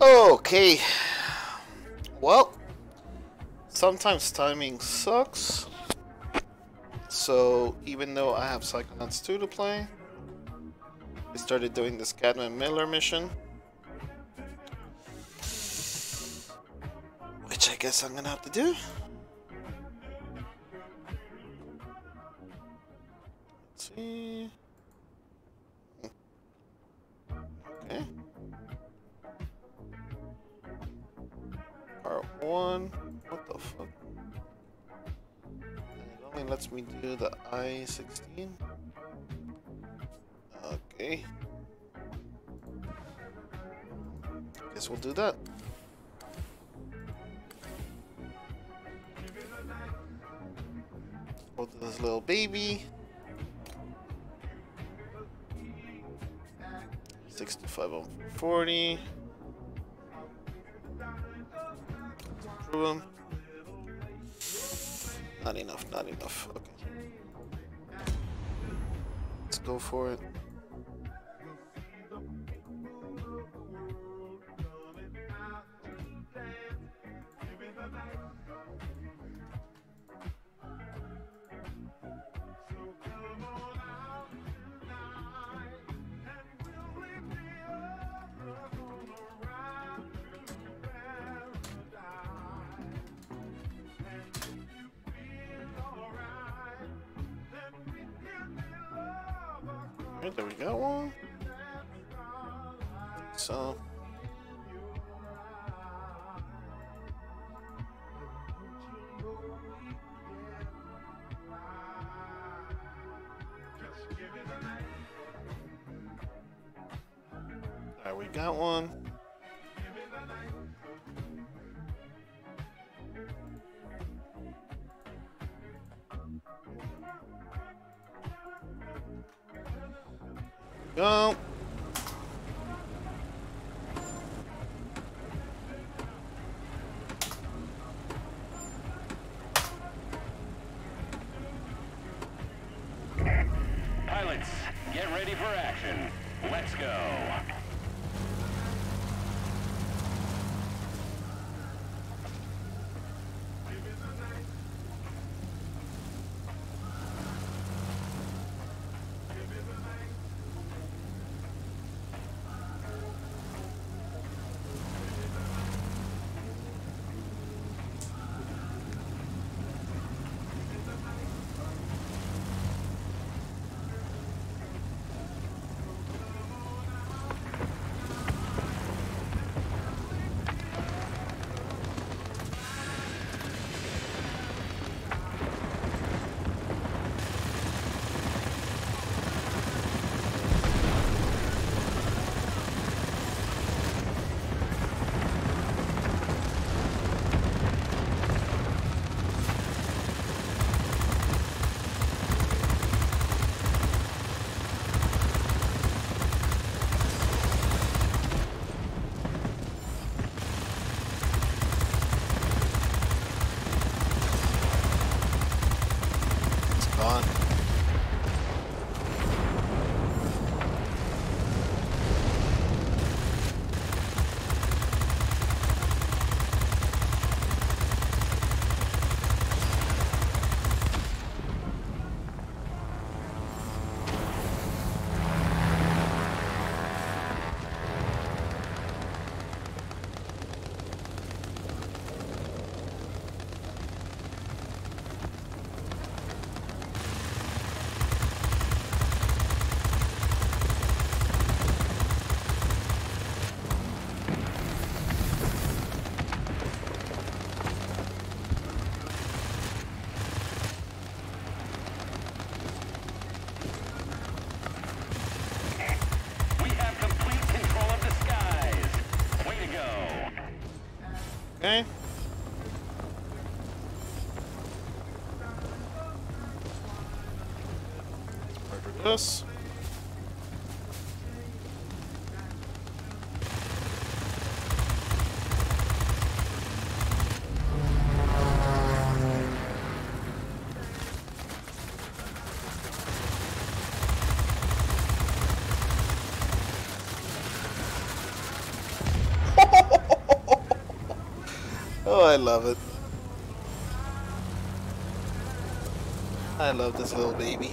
Okay. Well, sometimes timing sucks. So even though I have Psychonauts 2 to play, I started doing this Cadman Miller mission. Which I guess I'm gonna have to do. Let's see. Hmm. Okay. One. What the fuck? It only lets me do the I-16. Okay. Guess we'll do that. Hold this little baby. 65 on 40. Through him. Not enough, not enough. Okay. Let's go for it. There we got one. So. Alright, we got one. Go. I love it. I love this little baby.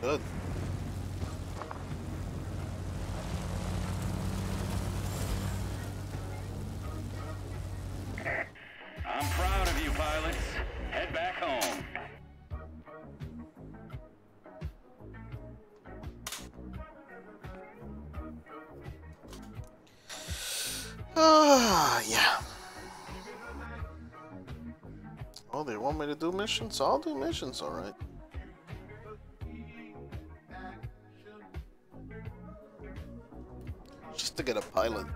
So good. I'm proud of you, pilots. Head back home. Ah, yeah. Oh, they want me to do missions? I'll do missions, alright. To get a pilot.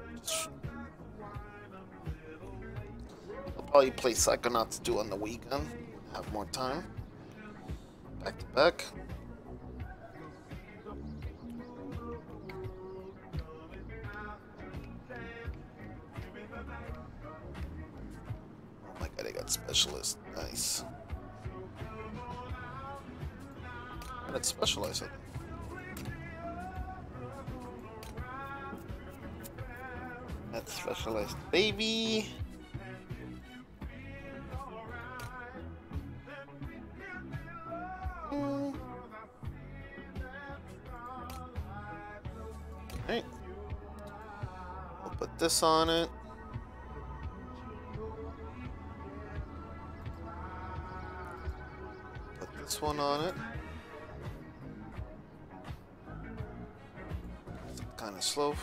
I'll probably play Psychonauts 2 on the weekend. Have more time. Back to back. Oh my god, I got specialist. Nice. That's specialized. That's specialized, baby. Mm. Okay. We'll put this on it. Put this one on it. Kind of slow.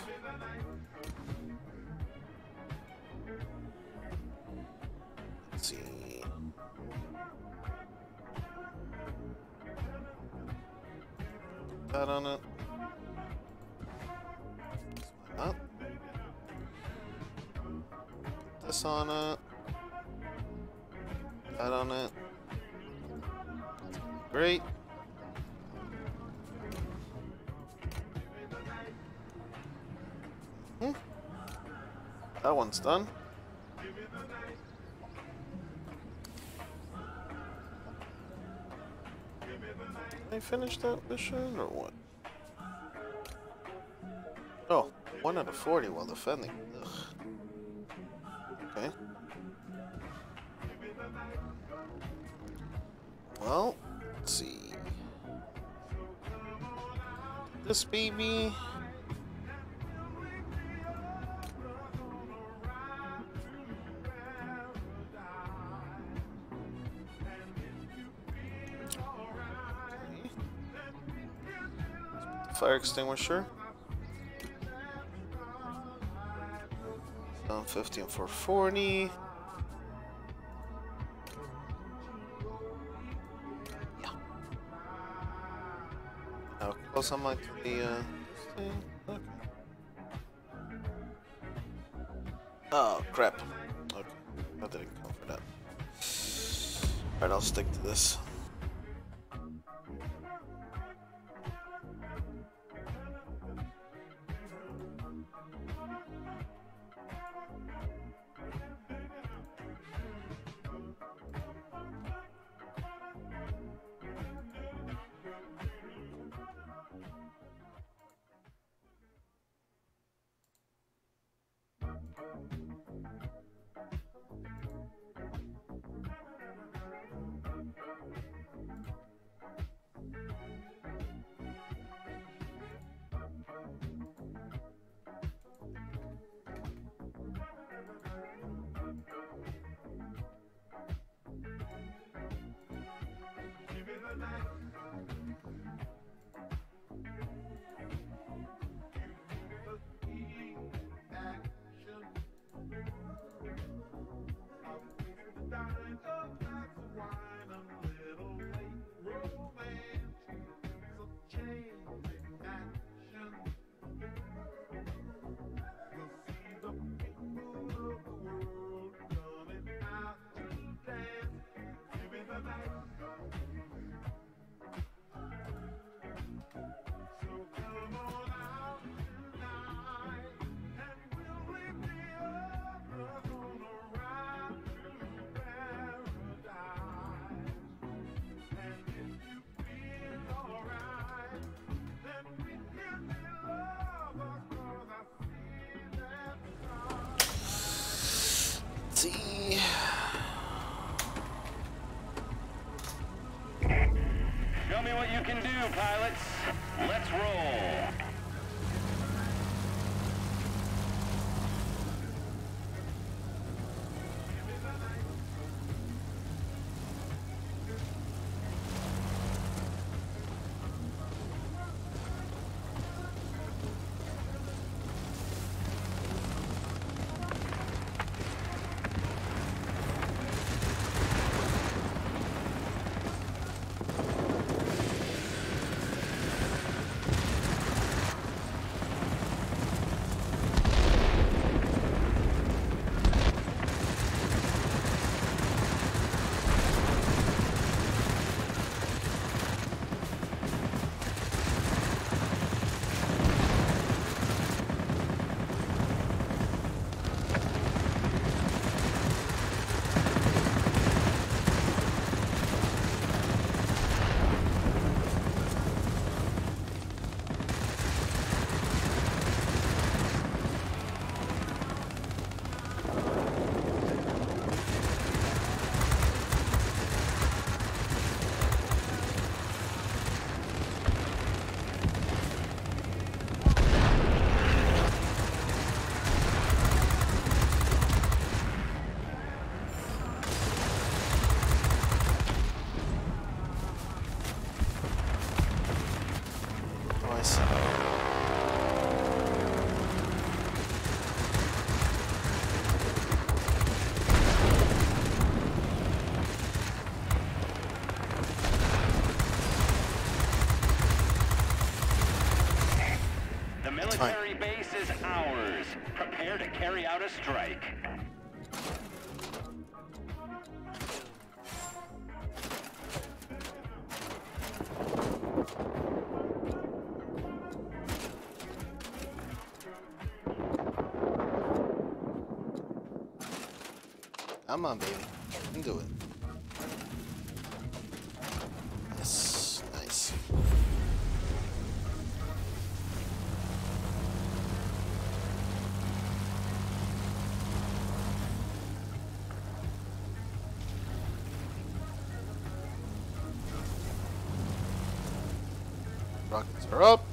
That on it. Why not? This on it. That on it. Great. Hmm. That one's done. I finish that mission or what? Oh, one out of 40 while defending. Ugh. Okay. Well, let's see. This baby. Fire extinguisher. 750 and 440. Yeah. How close I to the uh. Okay. Oh crap. Okay. I didn't go for that. Alright, I'll stick to this. Can do, pilots. Let's roll. Nice. The military base is ours. Prepare to carry out a strike. Come on, baby. Rockets are up.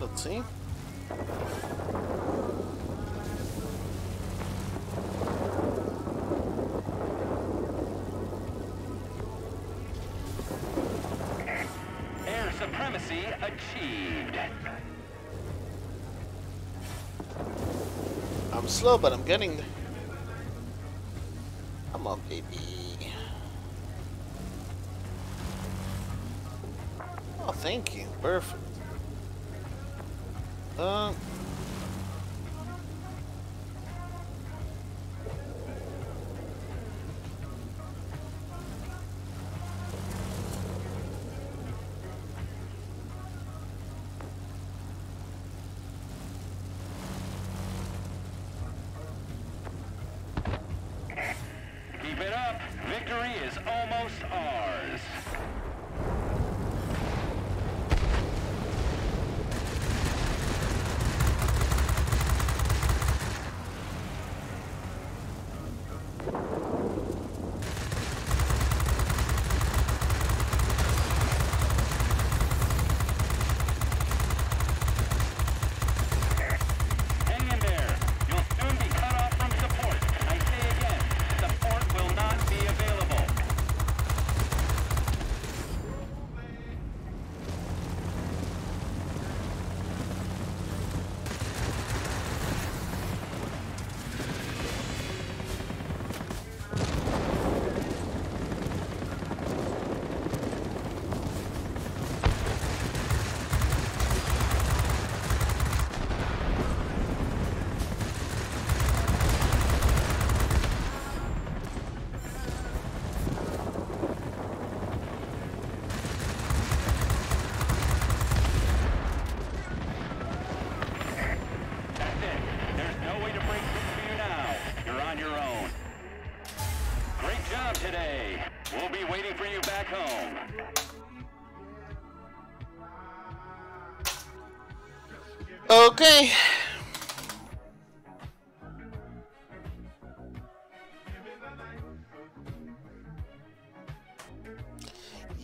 let's see. Air supremacy achieved. I'm slow, but I'm getting... Come on, baby. Oh, thank you. Perfect.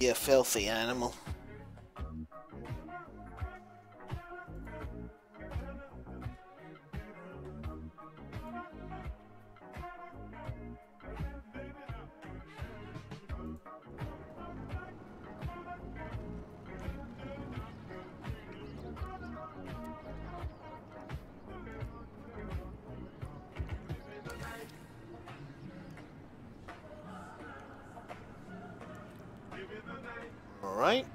You filthy animal. Right?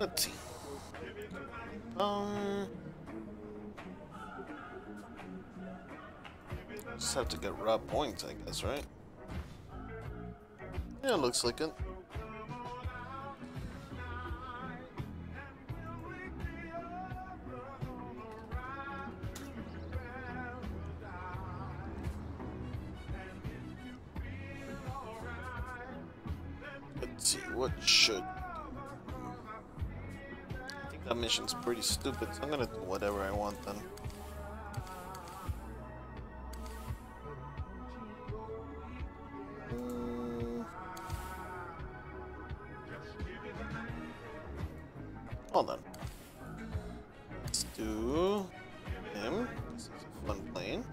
Let's see. Um, just have to get raw points, I guess, right? Yeah, looks like it. What should... I think that mission's pretty stupid, so I'm gonna do whatever I want then. Hmm. Hold on. Let's do him. This is a fun plane.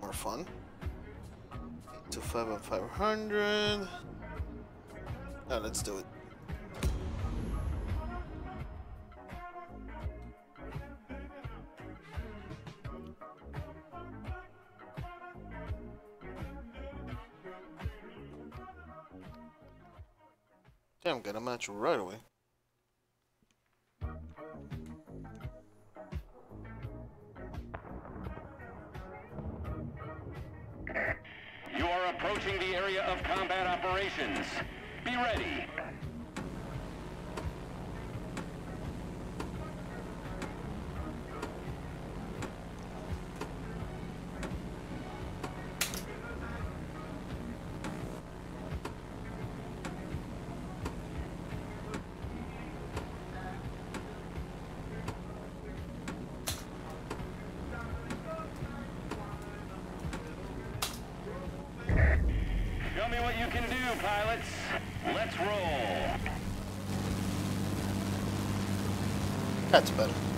More fun. To five and five hundred. Now let's do it. Damn, a match right away. You are approaching the area of combat operations. Be ready. Me what you can do, pilots. Let's roll. That's better.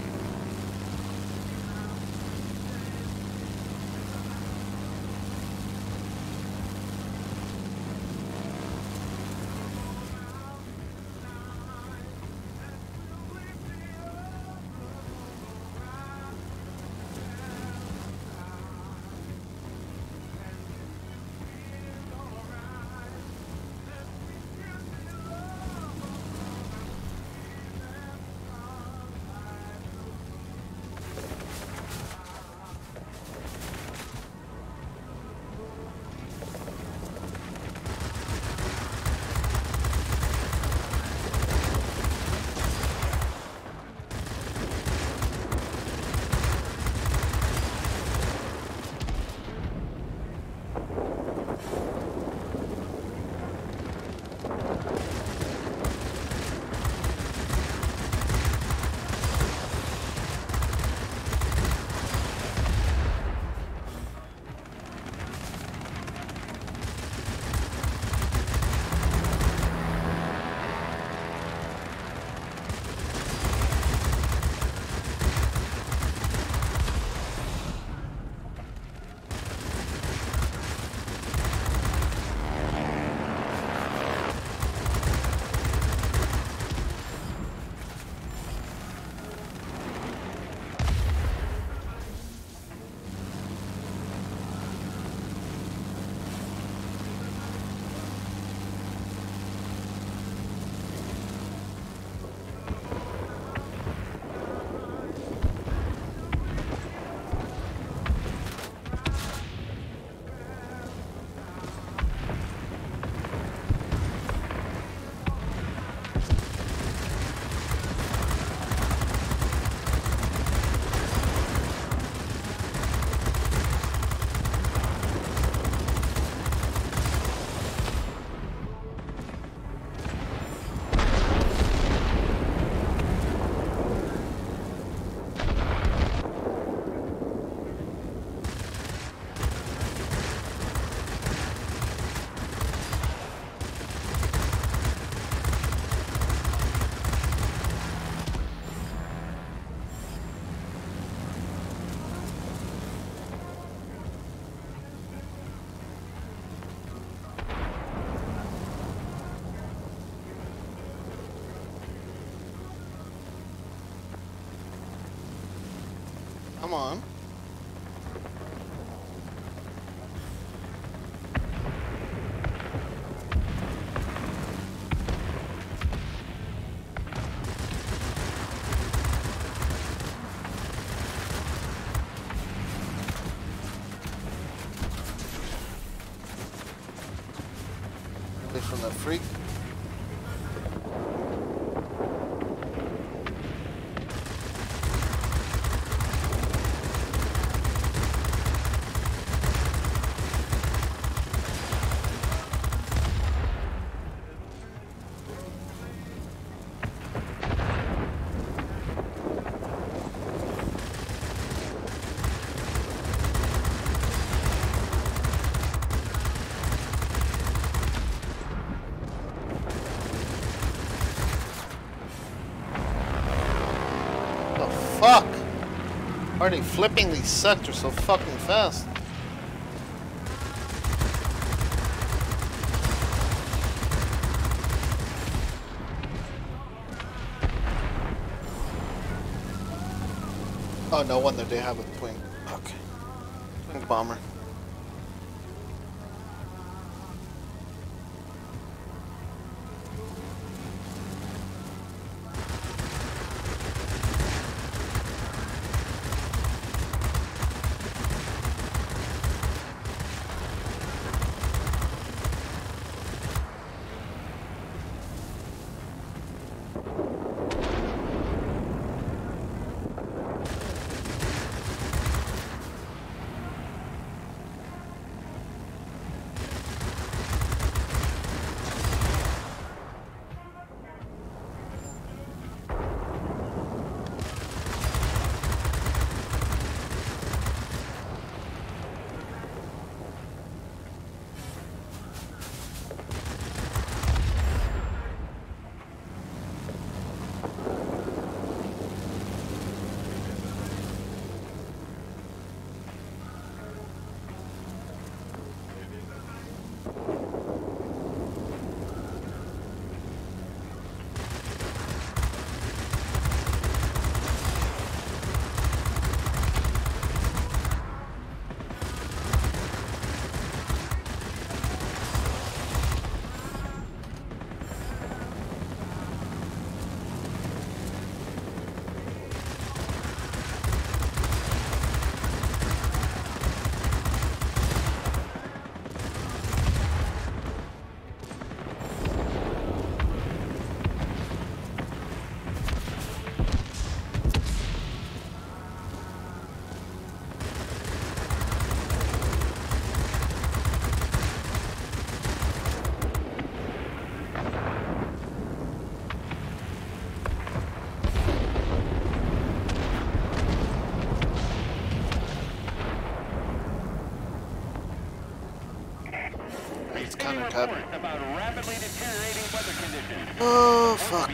Come on. From that freak. The fuck? Why are they flipping these sectors so fucking fast? Oh, no wonder they have a twin. Okay. Twin bomber. Oh, fuck.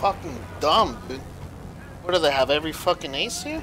Fucking dumb, dude. What do they have? Every fucking ace here?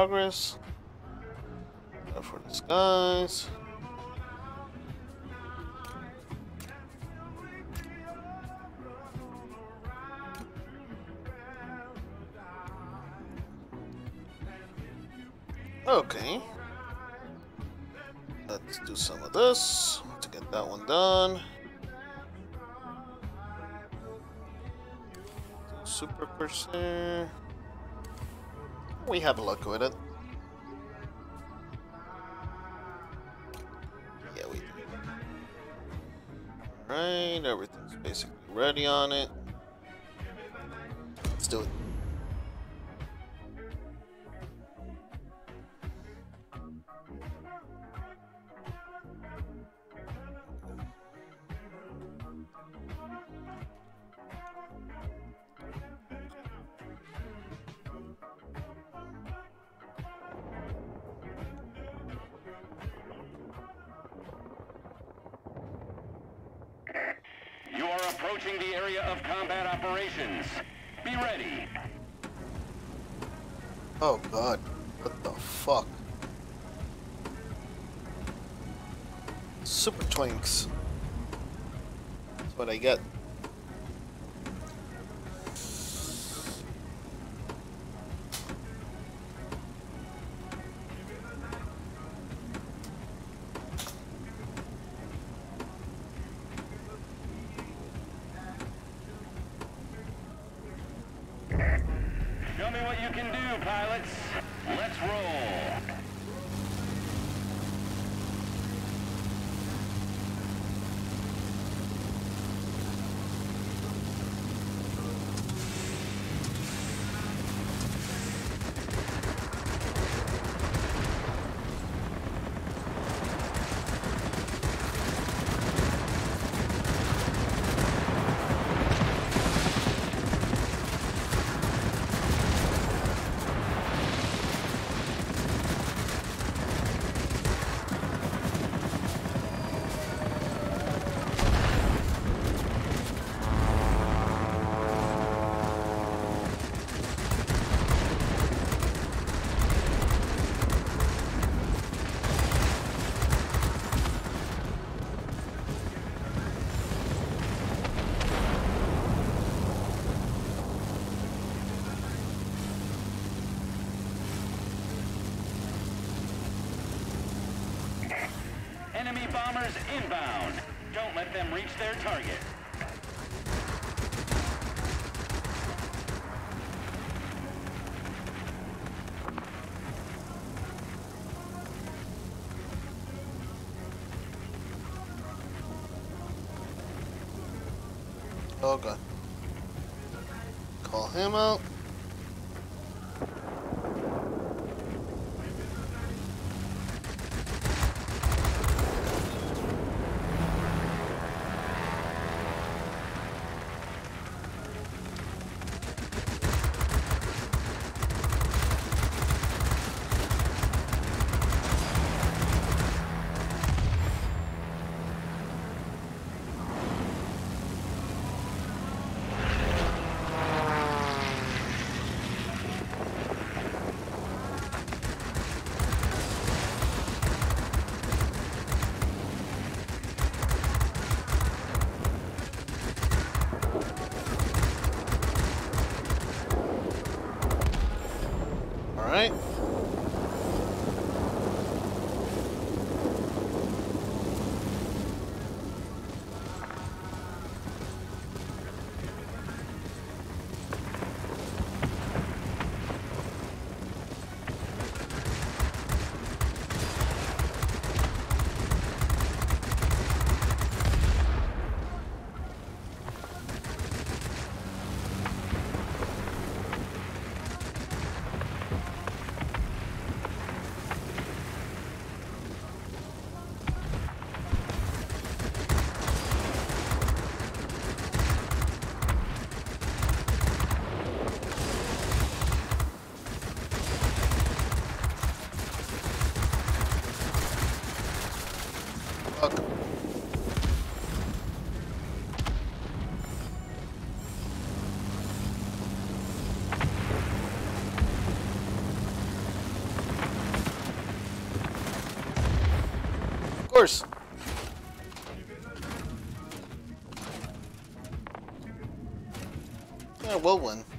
Progress. Go for skies. Okay. Let's do some of this to get that one done. Super Corsair. We have a look with it. Yeah, we do. Alright, everything's basically ready on it. Let's do it. Their target. Oh god. Call him out. We'll win.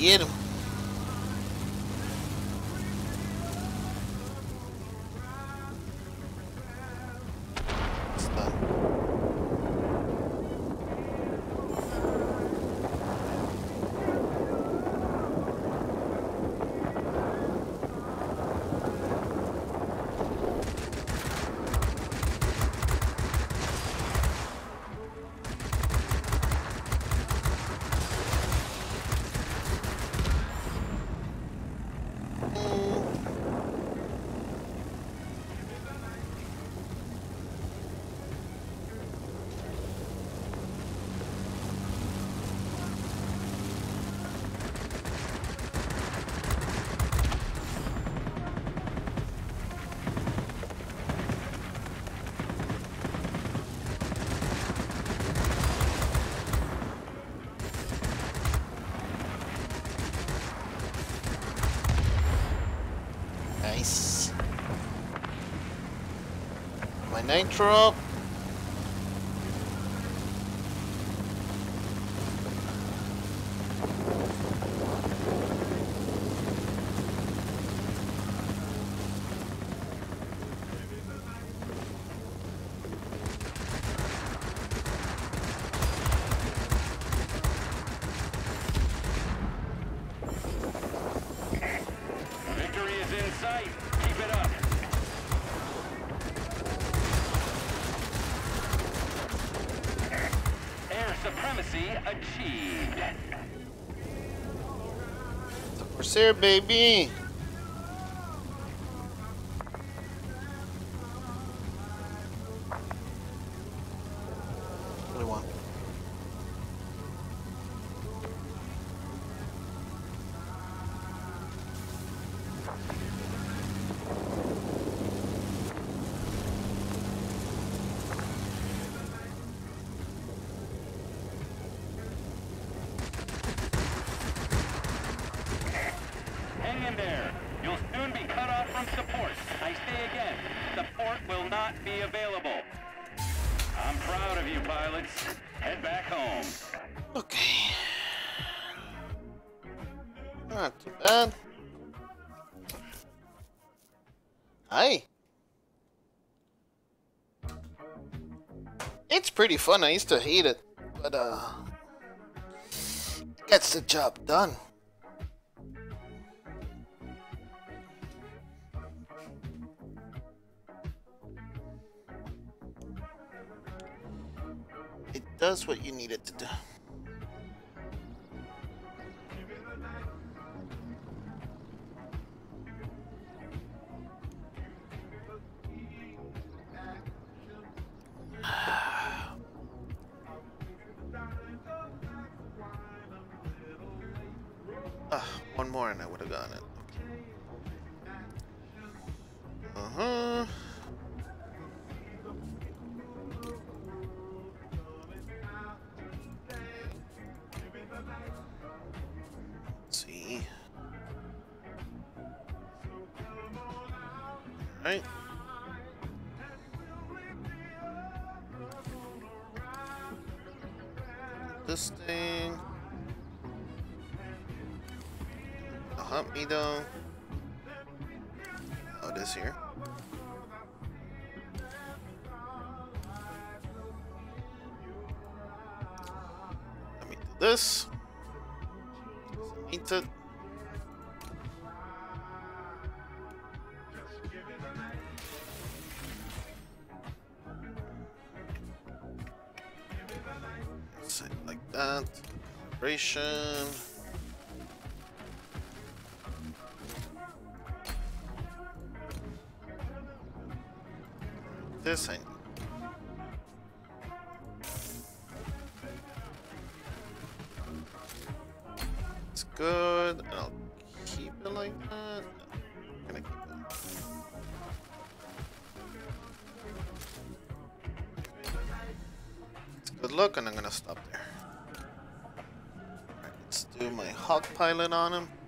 Get him. Nitro. The Corsair, baby. Pretty fun. I used to hate it, but uh, gets the job done. It does what you need it to do. See. Right. This thing. A hump me though. Oh, it is here. Let me do this. Vibration. Pilot on him.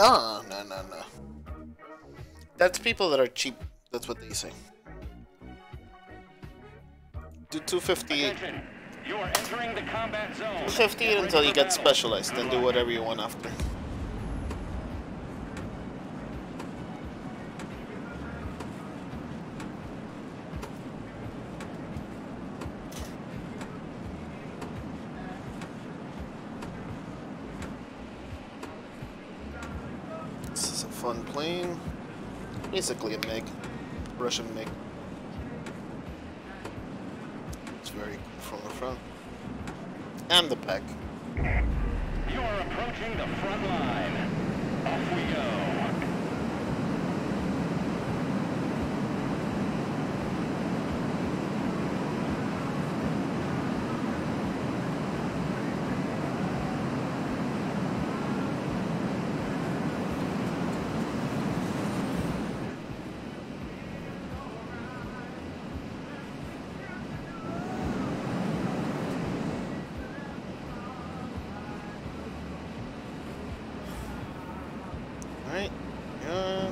No, no, no, no. That's people that are cheap. That's what they say. Do 258. You are entering the combat zone. 258 until you get specialized, then do whatever you want after. This is a fun plane. Basically a MiG. Russian MiG. It's very good from the front. And the back. You are approaching the front line. Off we go. Alright. Yeah.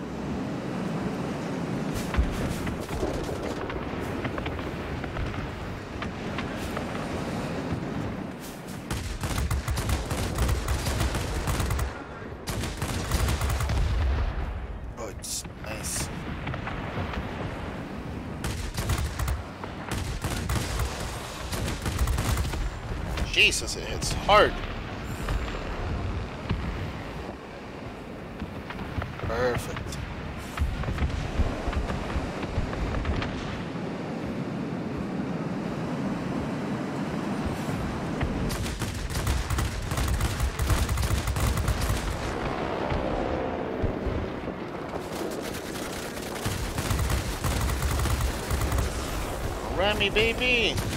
Oh, it's nice. Jesus, it hits hard. Perfect. Remy, baby!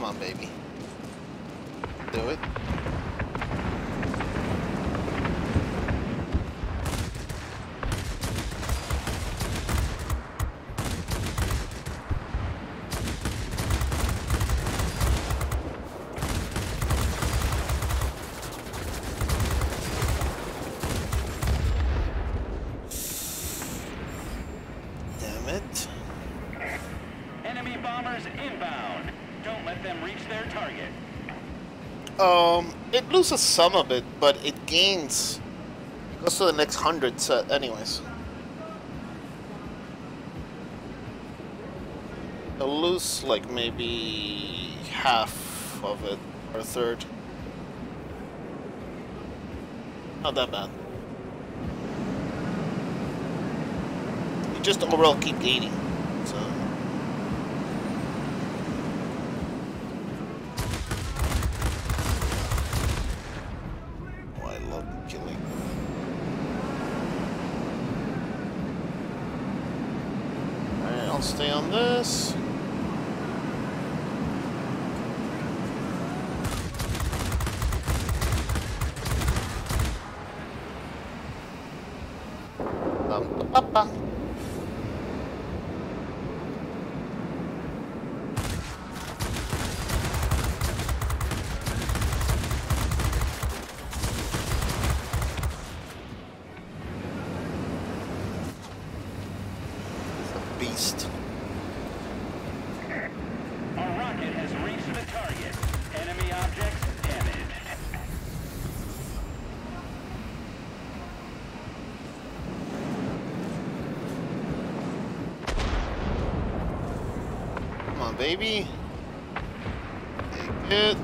Come on, baby. Do it. Damn it. Enemy bombers inbound. Don't let them reach their target. Um, it loses some of it, but it gains. It goes to the next hundred set, anyways. It'll lose like maybe half of it or a third. Not that bad. You just overall keep gaining. So. Oh, I love killing. Stay on this. Bum, ba, ba, ba. He's a beast. A rocket has reached the target. Enemy objects damaged. Baby. It.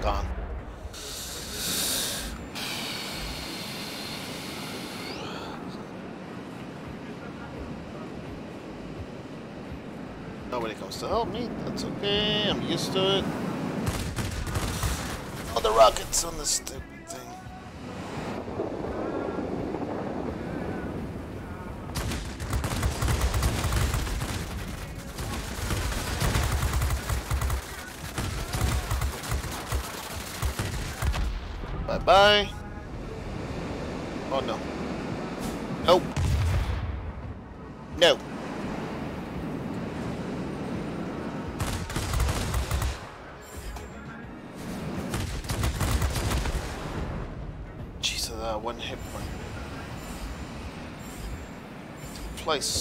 Gone. Nobody comes to help me. That's okay. I'm used to it. All the rockets on the stupid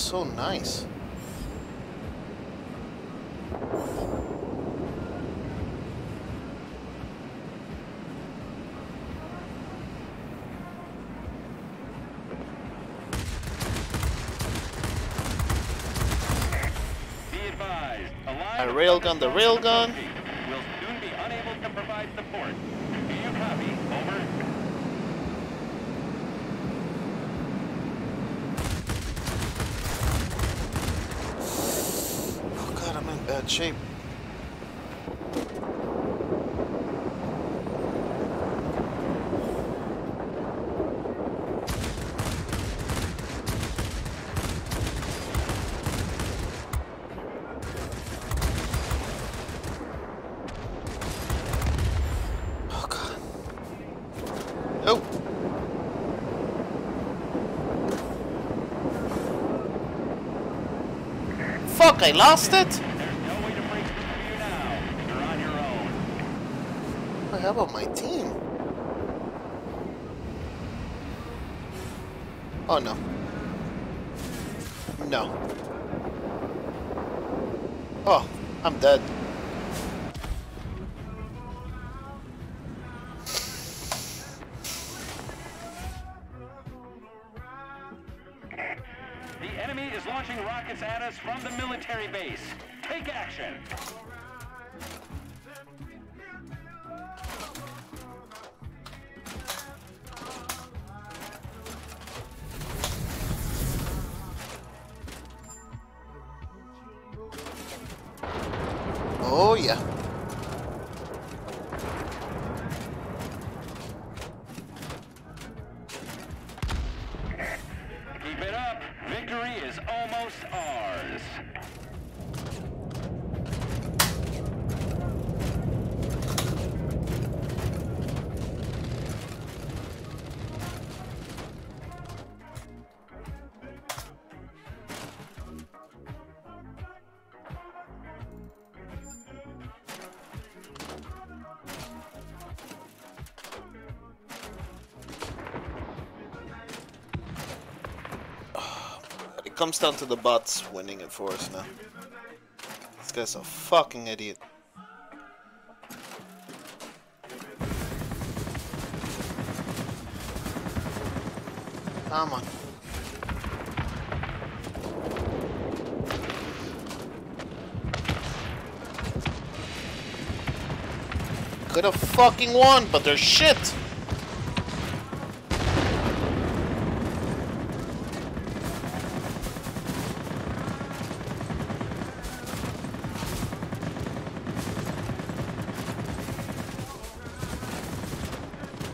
so nice. A line A of railgun, the railgun. approaching. Will soon be unable to provide support. Do you copy? Over. Oh god, I'm in bad shape. Oh god. Nope. Fuck, I lost it? What about my team? Oh no. No. Oh, I'm dead. Yeah. Comes down to the bots winning it for us now. This guy's a fucking idiot. Come on. Could have fucking won, but they're shit.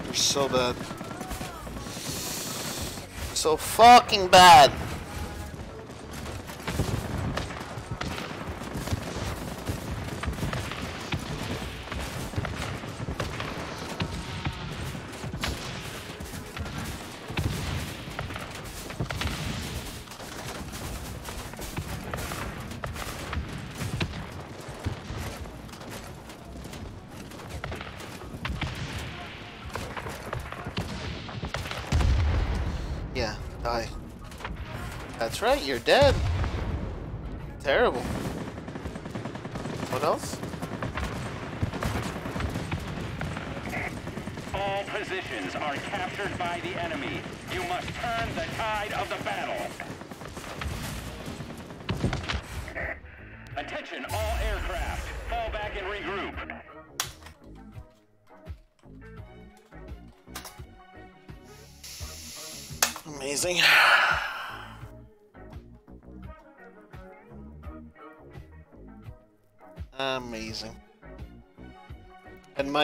They're so bad. So fucking bad. Dead.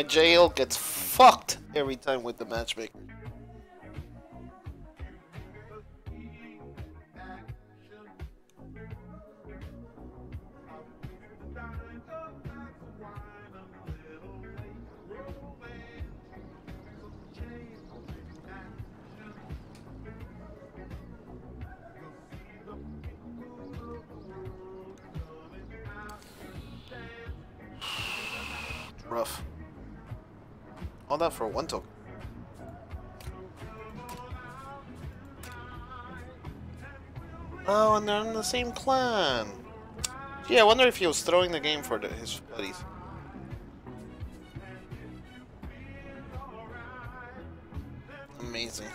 My jail gets fucked every time with the matchmaker. Rough. All that for one token. Oh, and they're in the same clan. Gee, I wonder if he was throwing the game for the, his buddies. Amazing.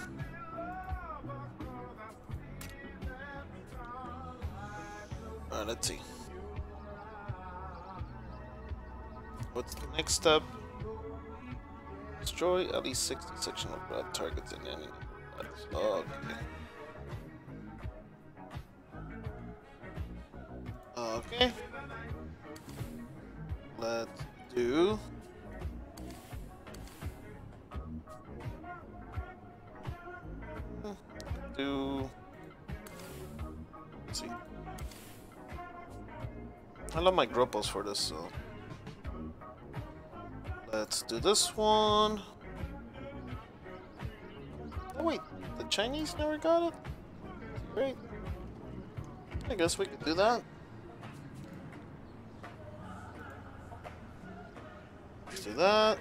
Alright, let's see. What's the next step? Destroy at least 60 sectional blood targets in. Oh, okay. Okay. Let's do. Hmm, do. Let's see. I love my gruppos for this, so. Let's do this one. Oh wait, the Chinese never got it? Great. I guess we could do that. Let's do that.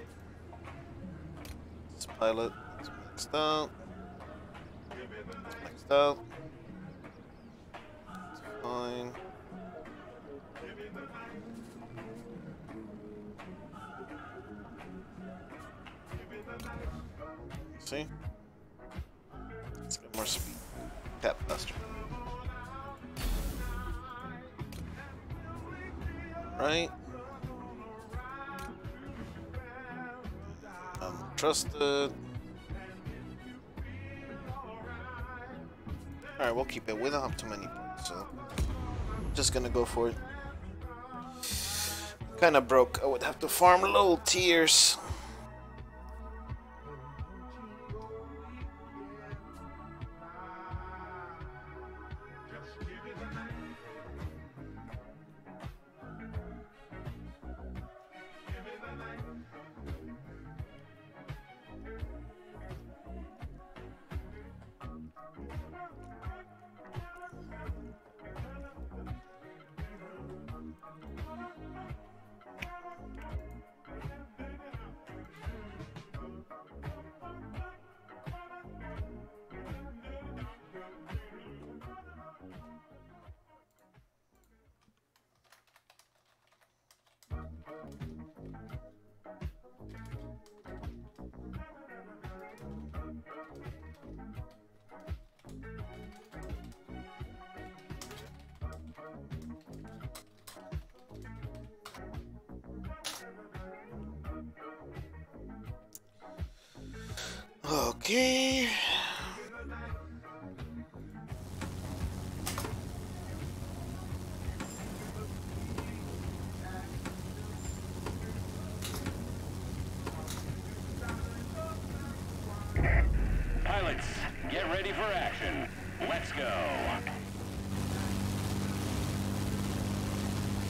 Let's pilot. Let's maxed out. Let's maxed out. It's fine. See? Let's get more speed. Cat faster. Right? I'm trusted. Alright, we'll keep it. We don't have too many so just gonna go for it. Kinda broke. I would have to farm a little tears.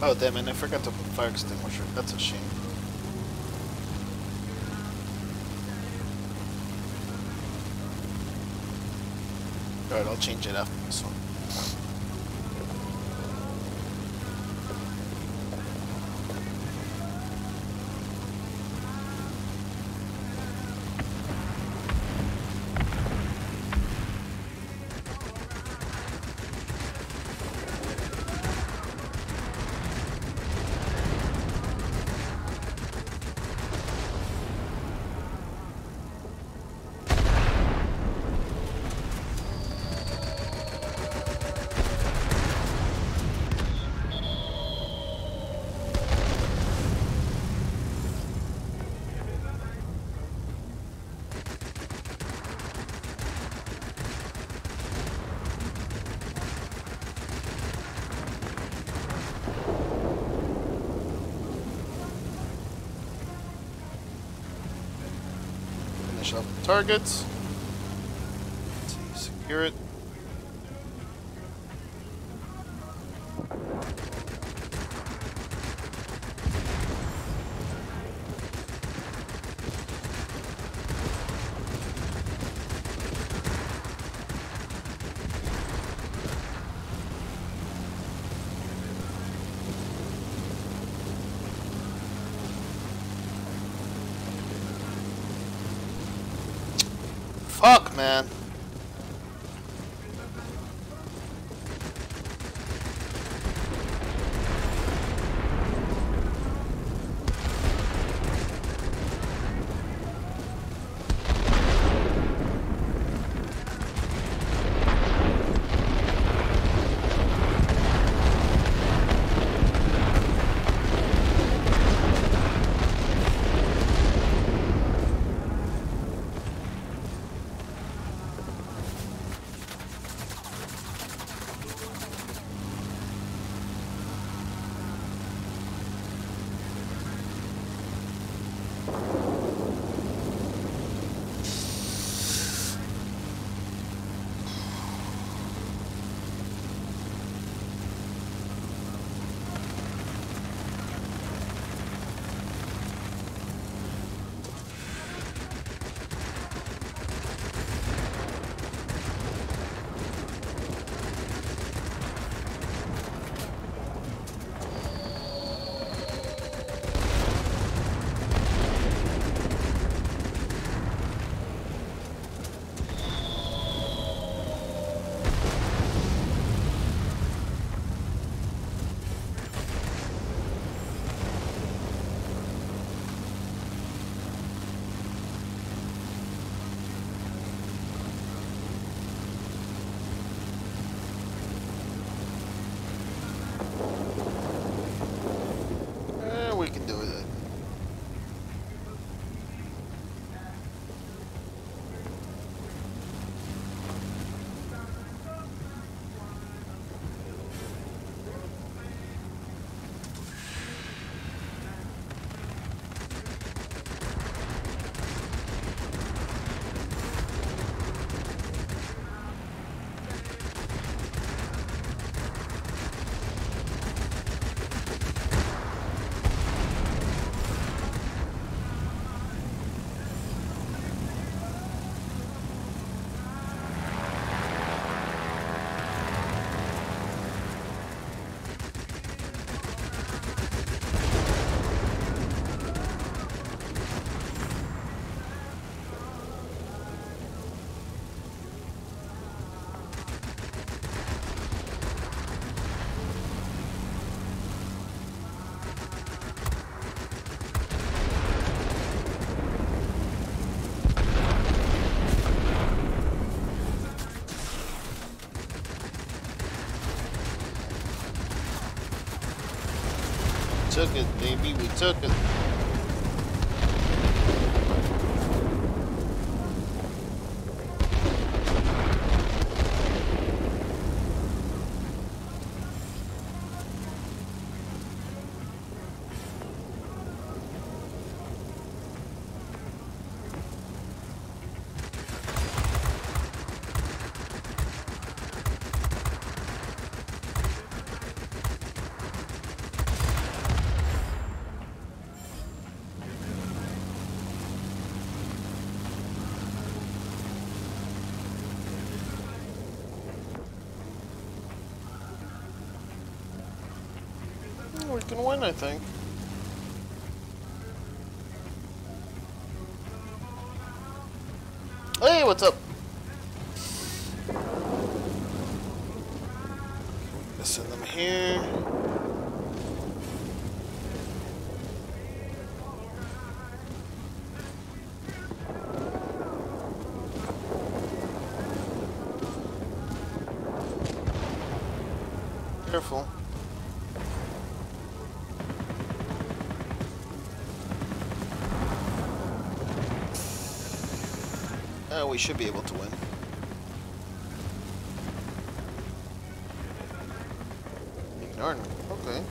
Oh damn it, I forgot to put fire extinguisher. That's a shame. Alright, I'll change it after Finish up the targets. Secure it. Took it, baby. We took it. We can win, I think. We should be able to win. Ignoring them. Okay.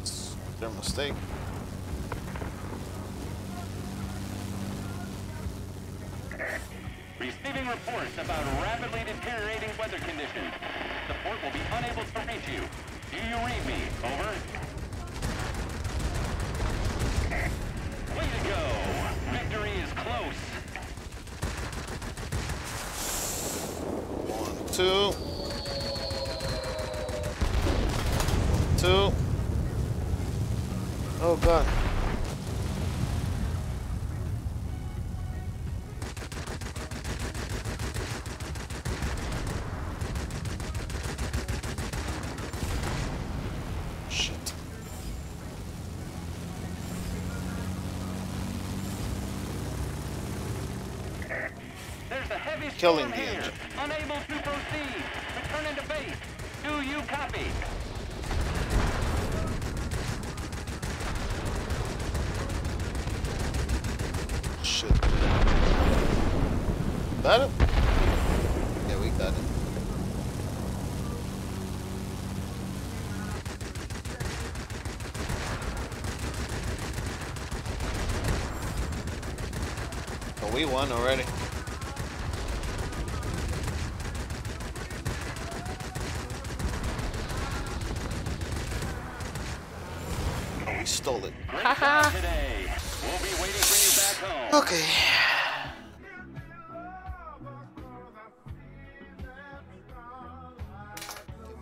It's their mistake. Receiving reports about rapidly deteriorating weather conditions. The port will be unable to reach you. Do you read me? Over. Way to go! Victory is close. One, two. Two. Oh god. Shit. There's a heavy Killing storm the here. engine. Unable to proceed. Return into base. Do you copy? Shit. Got it? Yeah, we got it. We already. Oh, we stole it. Great. We'll be waiting for you back home. Okay.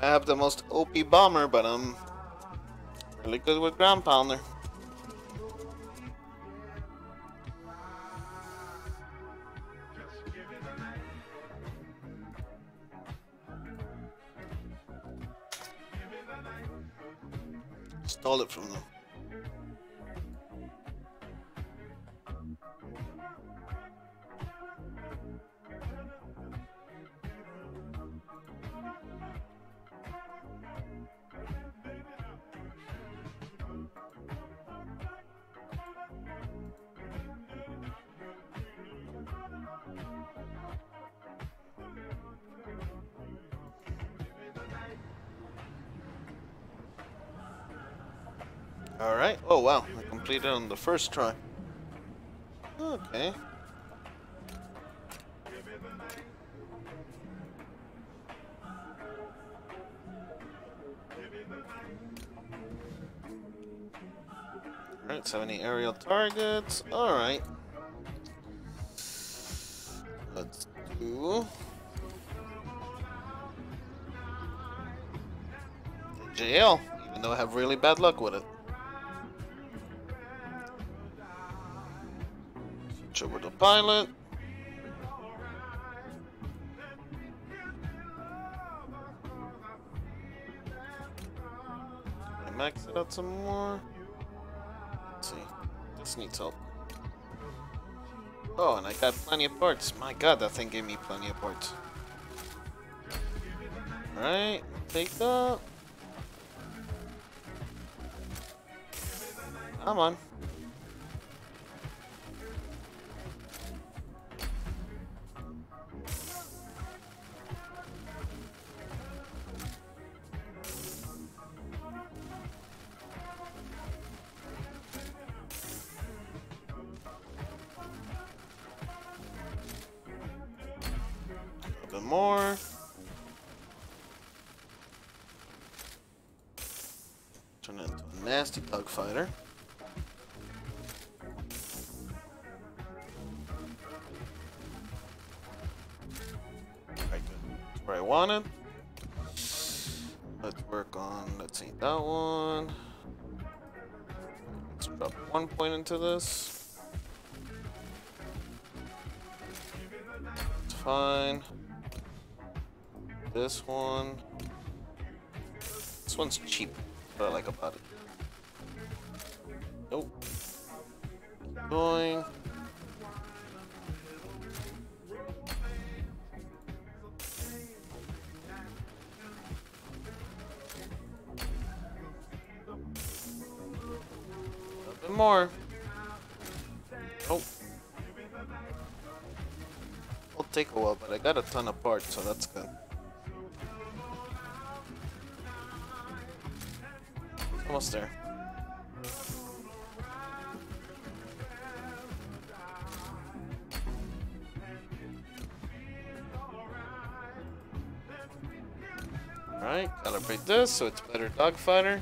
I have the most OP bomber, but I'm really good with ground pounder. Alright. Oh, wow. I completed on the first try. Okay. Alright, 70 aerial targets. Alright. Let's do... JL, even though I have really bad luck with it. Pilot. I max it out some more. Let's see. This needs help. Oh, and I got plenty of parts. My god, that thing gave me plenty of parts. Alright, take that. Come on. Into this. It's fine. This one. This one's cheap. What I like about it. Nope. Keep going. More. Got a ton of parts, so that's good. Almost there. Alright, calibrate this so it's better dogfighter.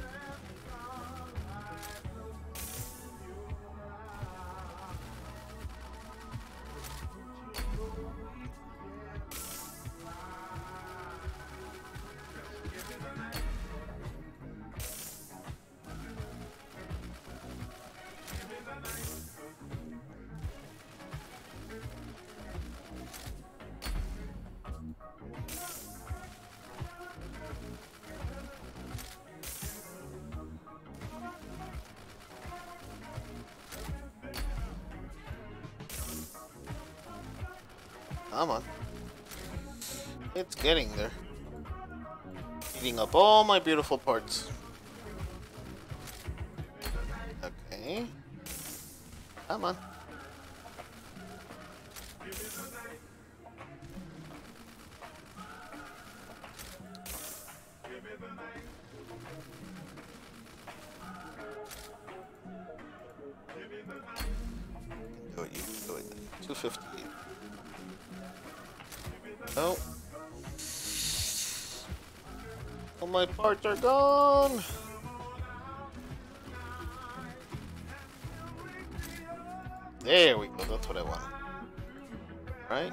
Come on. It's getting there. Eating up all my beautiful parts. Okay. Come on. Are gone. There we go. That's what I want. Right?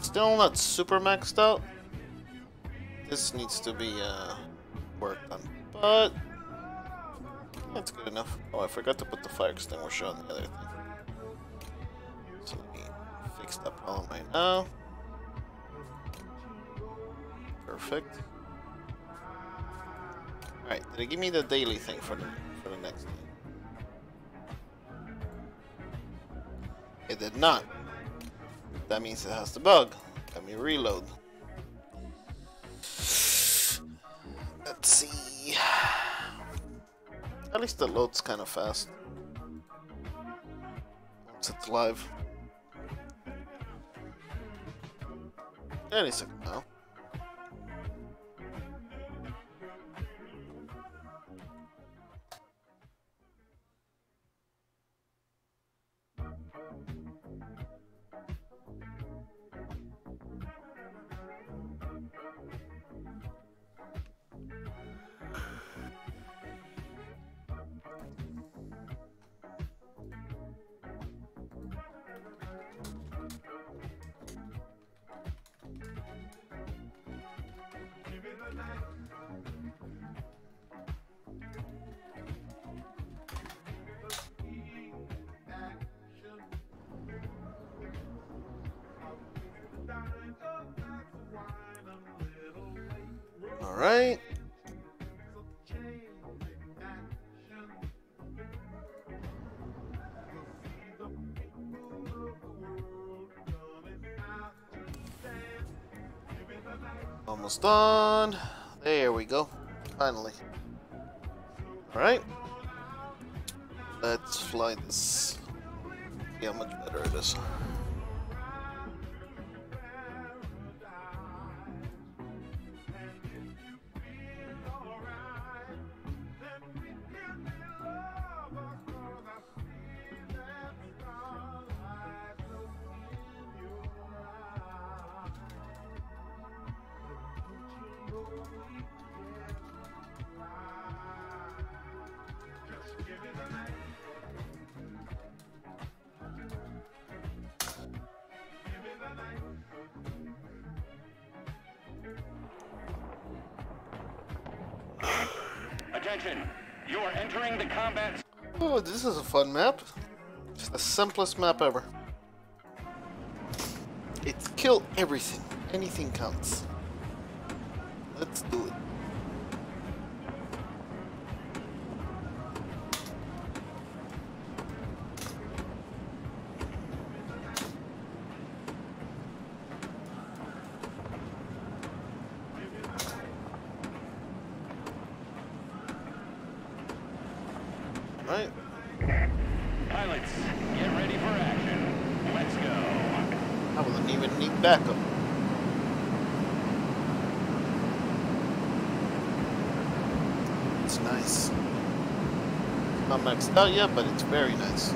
Still not super maxed out. This needs to be uh, worked on, but that's good enough. Oh, I forgot to put the fire extinguisher on the other thing. So let me fix that problem right now. Perfect. Did it give me the daily thing for the for the next day? It did not. That means it has the bug. Let me reload. Let's see. At least the load's kind of fast. Once it's live. Any second now. Almost done. There we go. Finally. All right. Let's fly this. See how much better it is. Fun map. It's the simplest map ever. It's kill everything. Anything counts. Pilots, get ready for action. Let's go. I wouldn't even need backup. It's nice. Not maxed out yet, but it's very nice.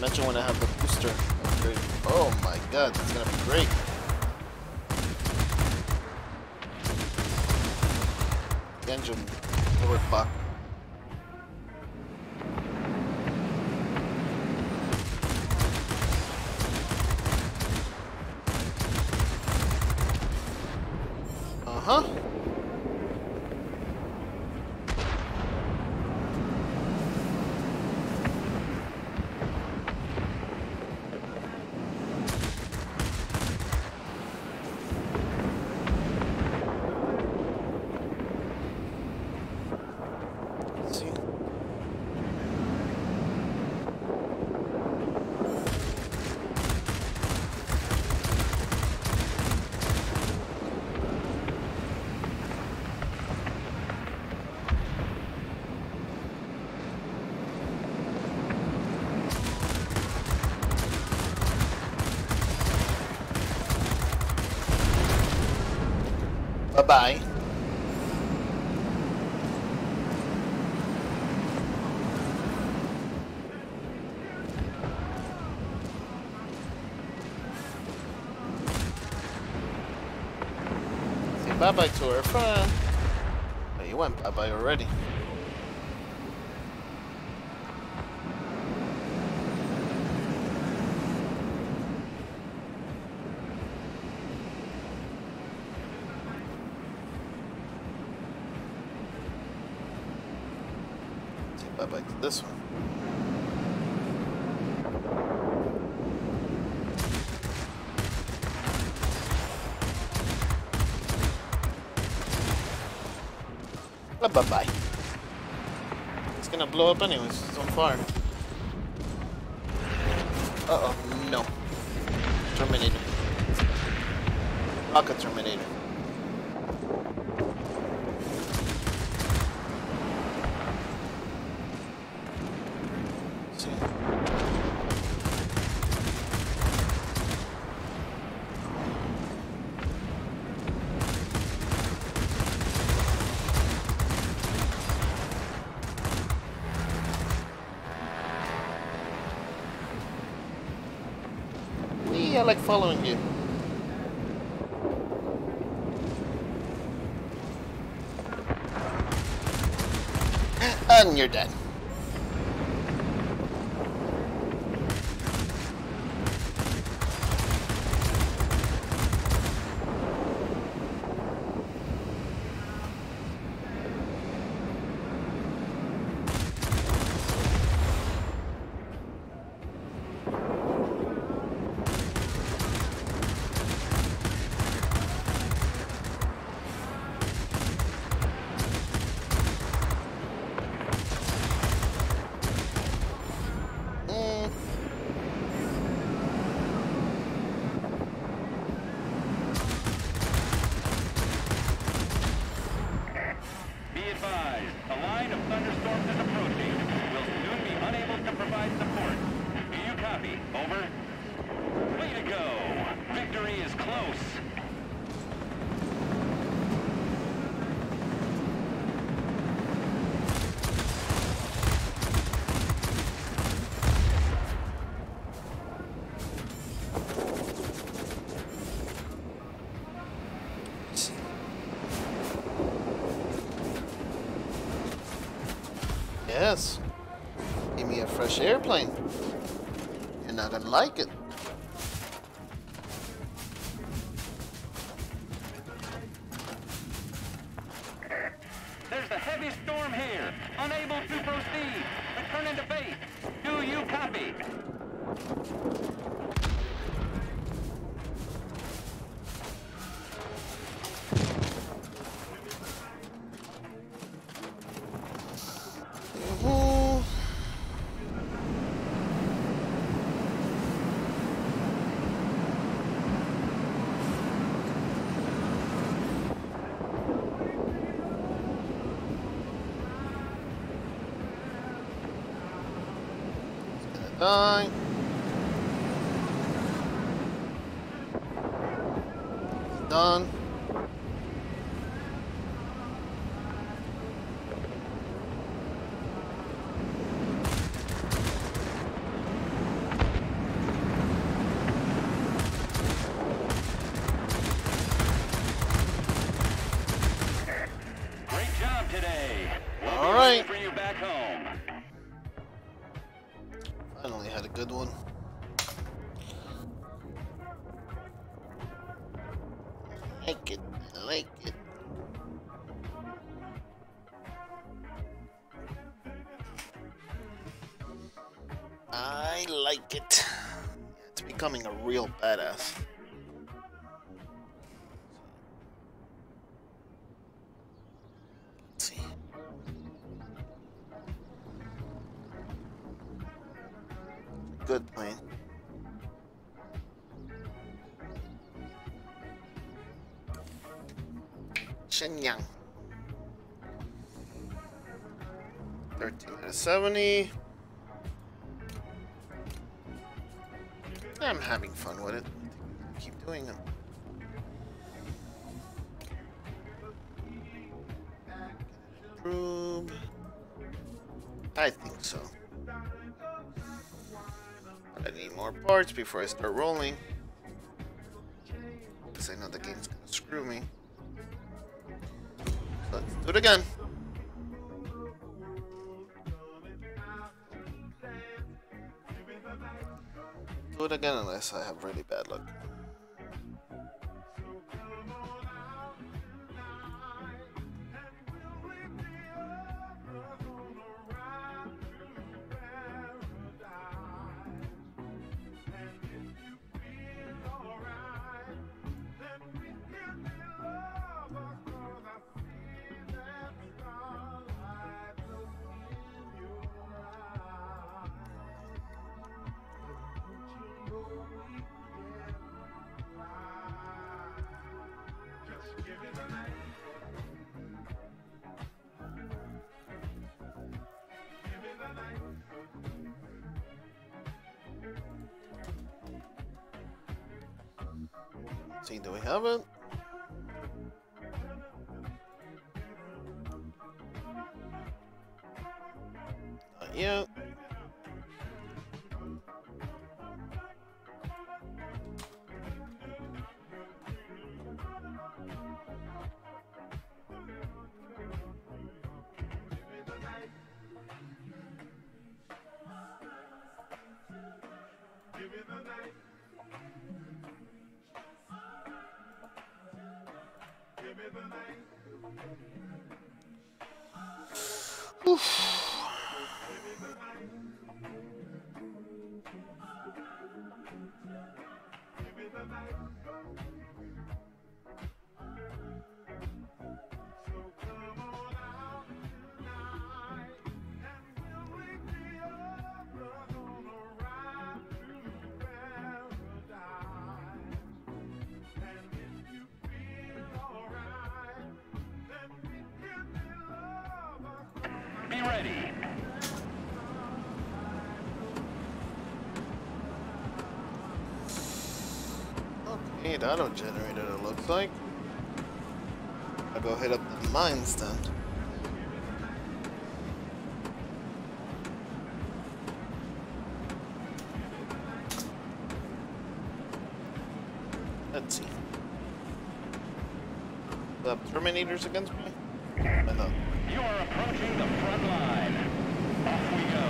Imagine when I have the booster. Oh my god, bike to her friend. But you went, bye bye already. gonna blow up anyways. It's on fire. Uh-oh. No. Terminator. Rocket Terminator. like following you. and you're dead. like it. done. Badass. Let's. Good plane. Shenyang. 13 out of 70. I'm having fun with it. Keep doing them. Room. I think so. I need more parts before I start rolling. It I have really bad luck. See, do we have it? Not yet. Ready. Okay, the auto generator it looks like. I'll go hit up the mines then. Let's see. The Terminators against me? I know. You are approaching the front line. Off we go.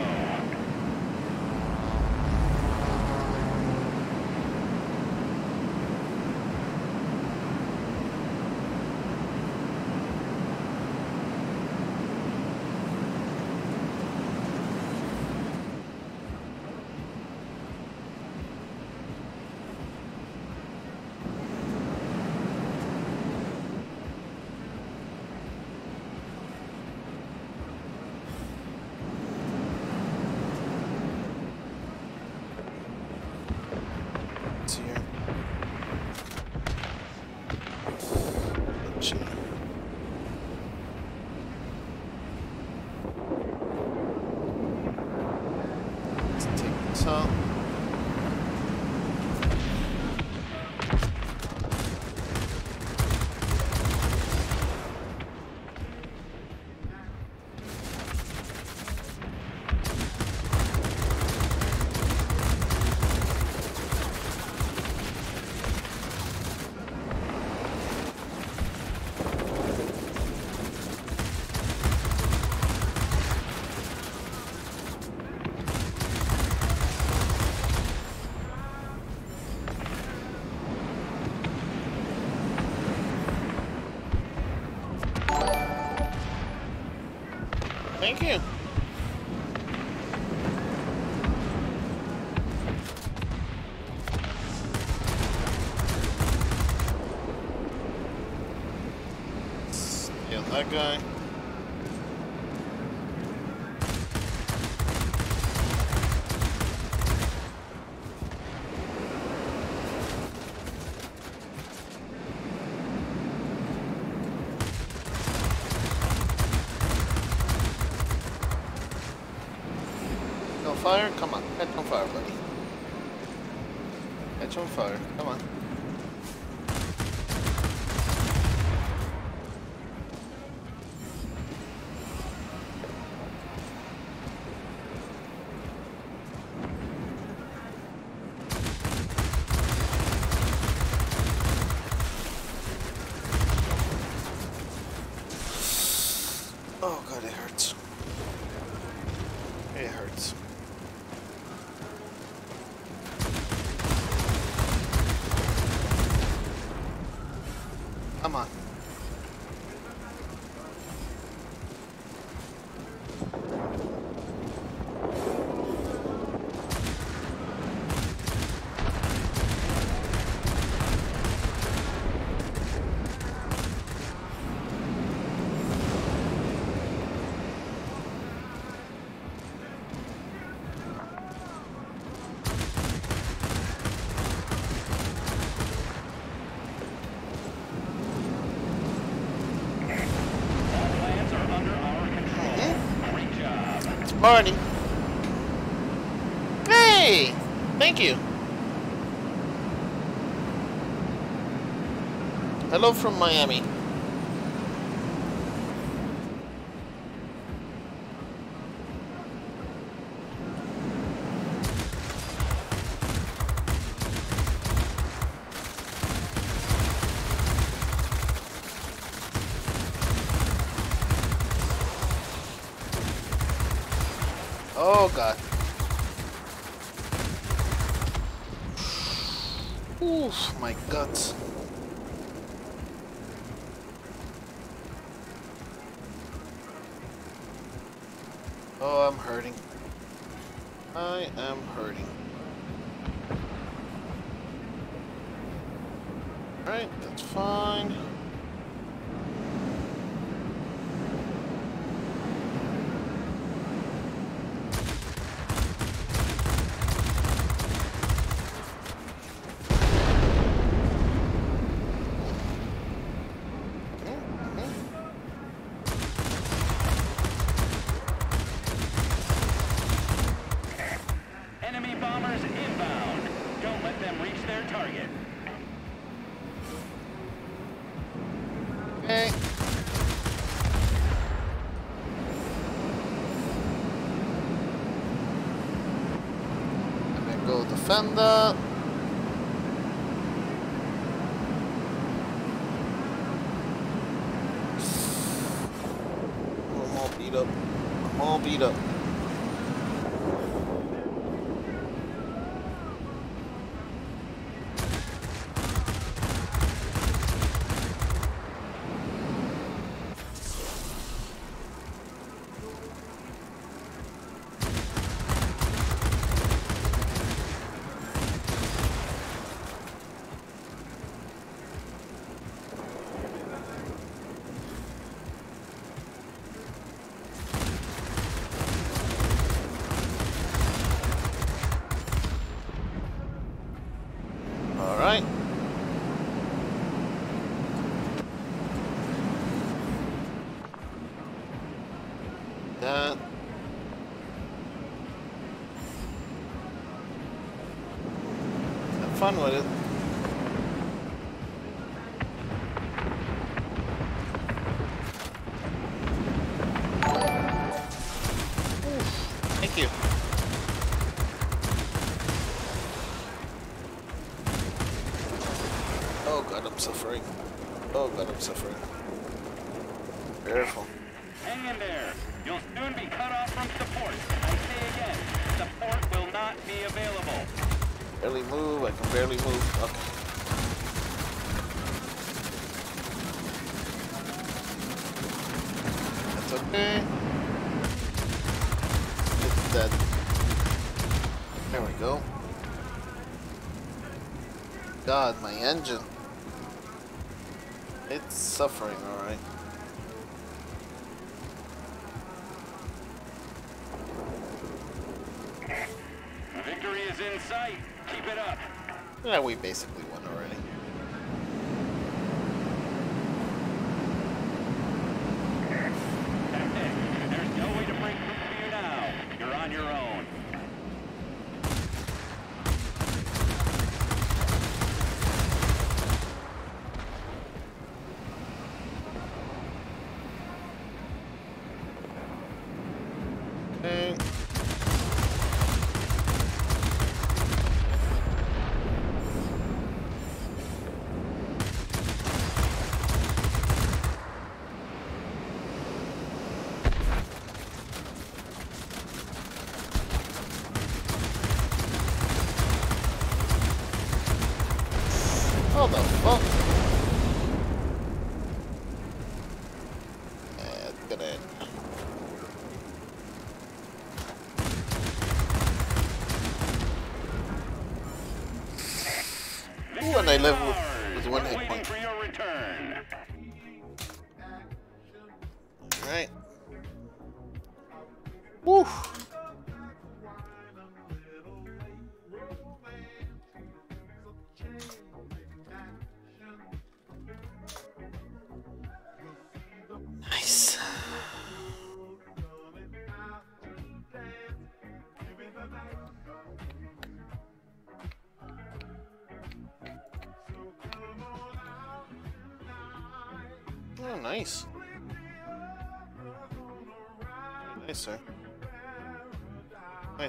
Let's see here. Let's see. Let's take this out. Thank you. Stay on that guy. No fire? Come on. Marty. Hey! Thank you. Hello from Miami. and uh, falan var. Okay. It's dead. There we go. God, my engine. It's suffering, alright. Victory is in sight. Keep it up. Yeah, we basically won already.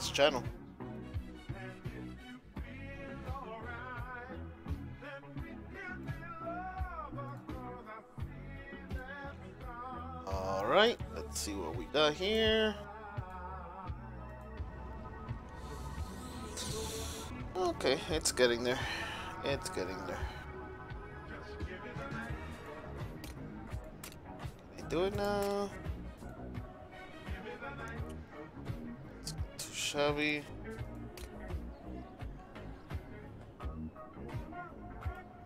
Nice channel. Alright, let's see what we got here. Okay, it's getting there. It's getting there. Can I do it now? Shabby.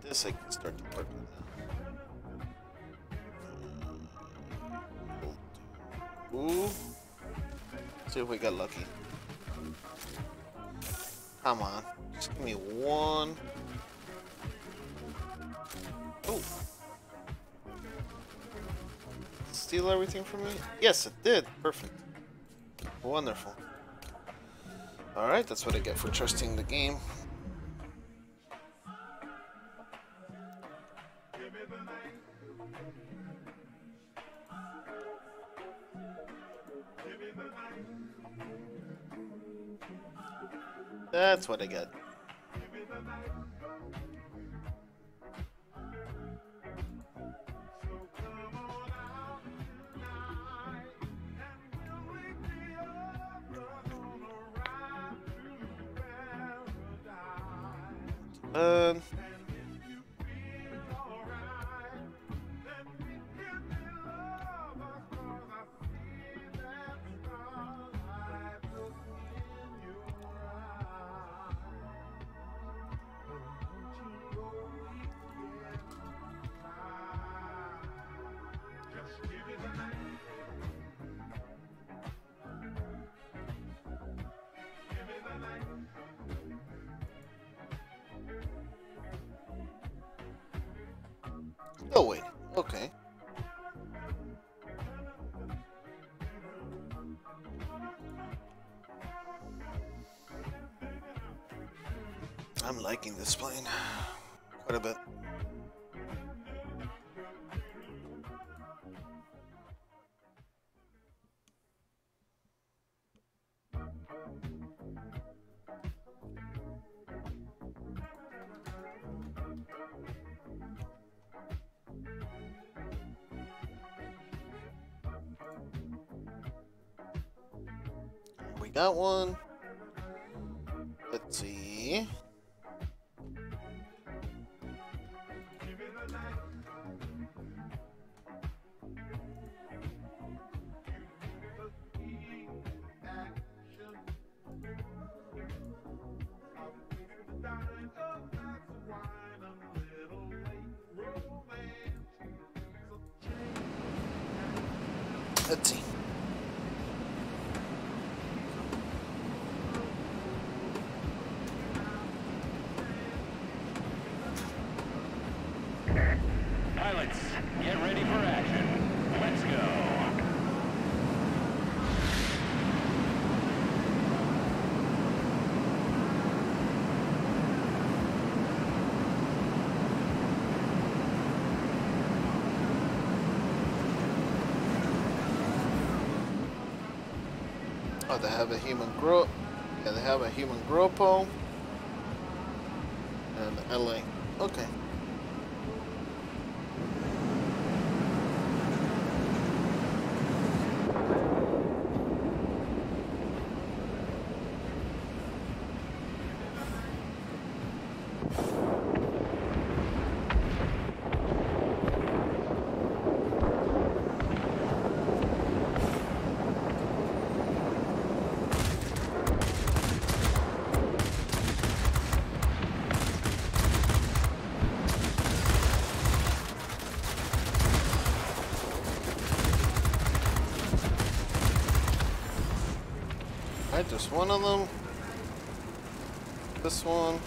This I can start to work on now. Ooh. See if we got lucky. Come on. Just give me one. Oh. Steal everything from me? Yes, it did. Perfect. Wonderful. Alright, that's what I get for trusting the game. That's what I get. This plane quite a bit. We got one. They have a human grow. Yeah, they have a human gropo. And LA. Okay. Alright, just one of them. This one.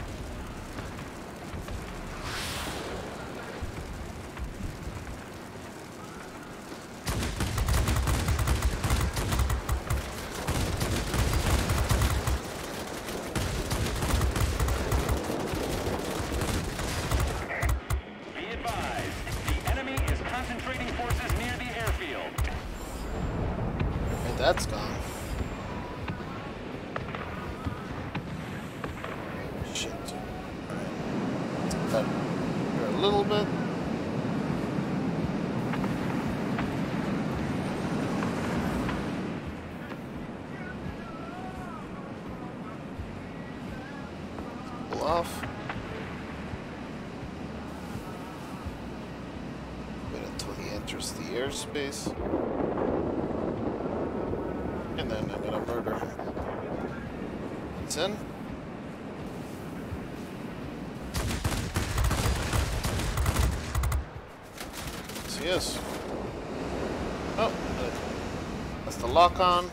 enters the airspace. And then I'm gonna murder. It's in. Yes. Oh, that's the lock on.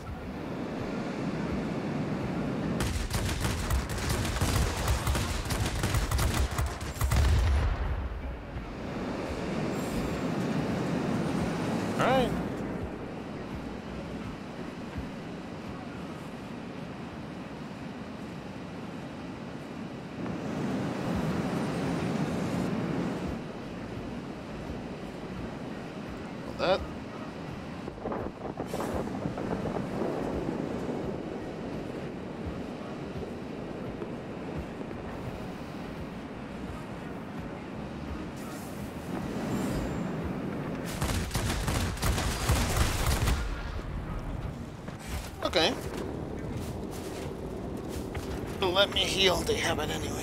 let me heal, they haven't anyway.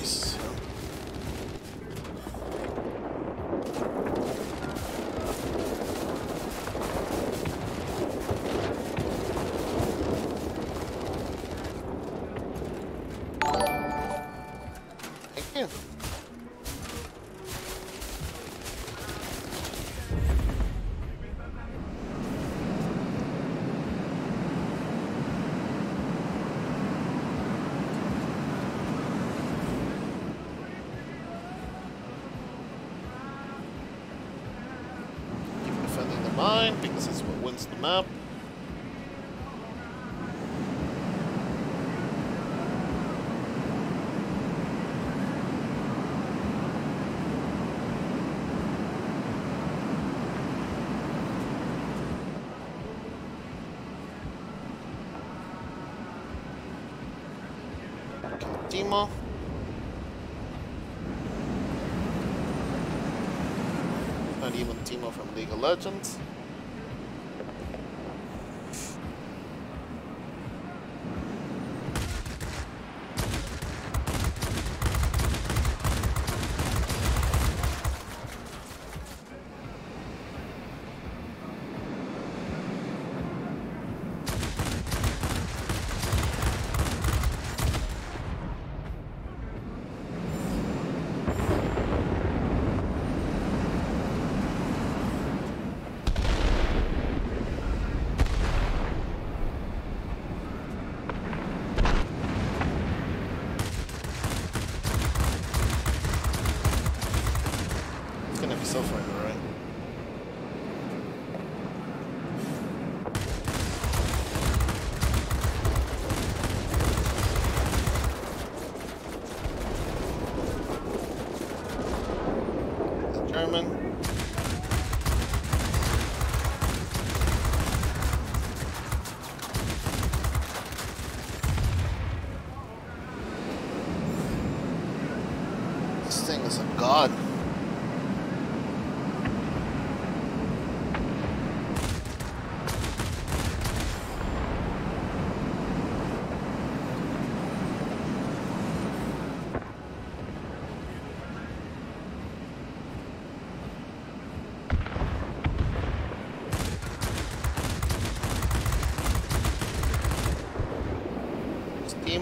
Legends.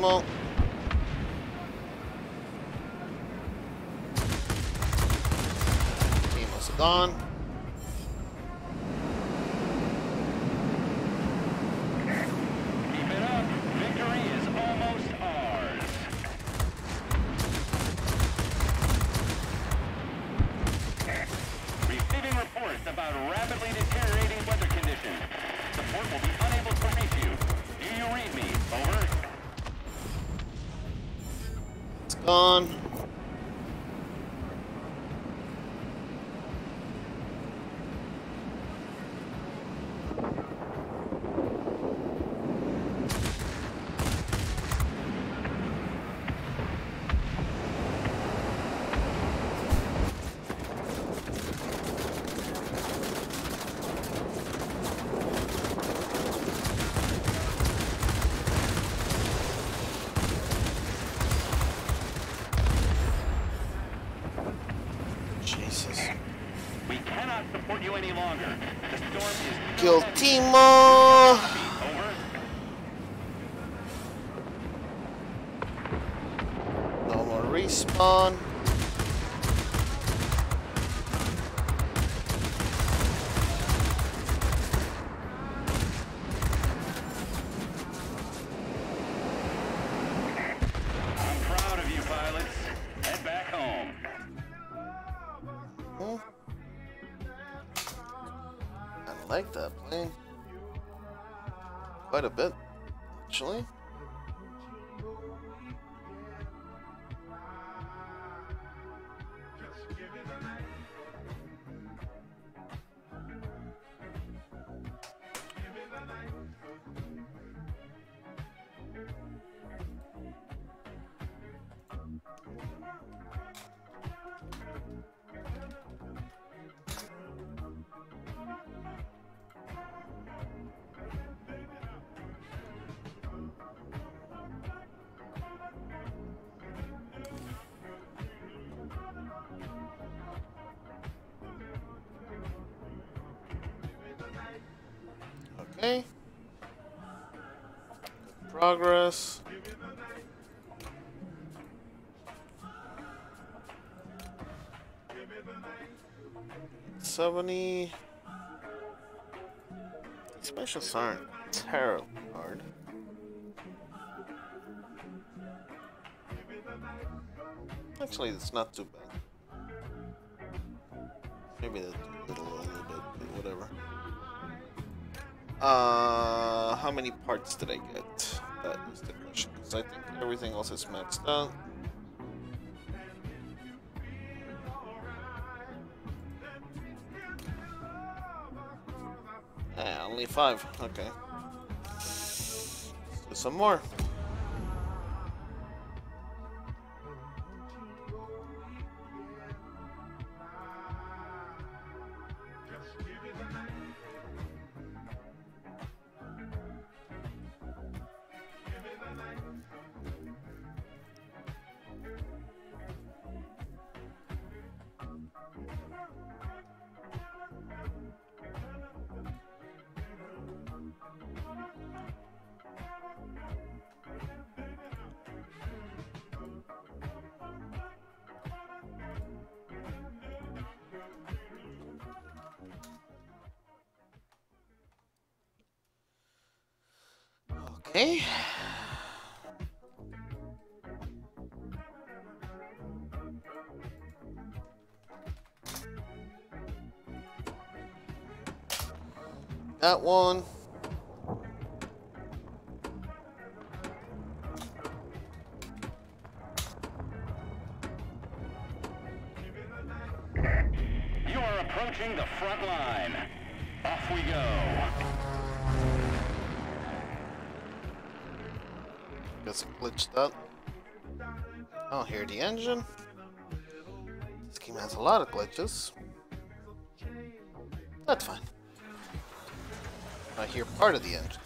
anymore. Team also gone. Quite a bit, progress. Seventy. Specials aren't terribly hard. Actually, it's not too bad. Maybe a little, a little bit, but whatever. Uh, how many parts did I get? Everything else is maxed out. Ah, only five. Okay. Let's do some more. Okay. That one. You are approaching the front line. It glitched up. Oh, here the engine. This game has a lot of glitches. That's fine. I hear part of the engine.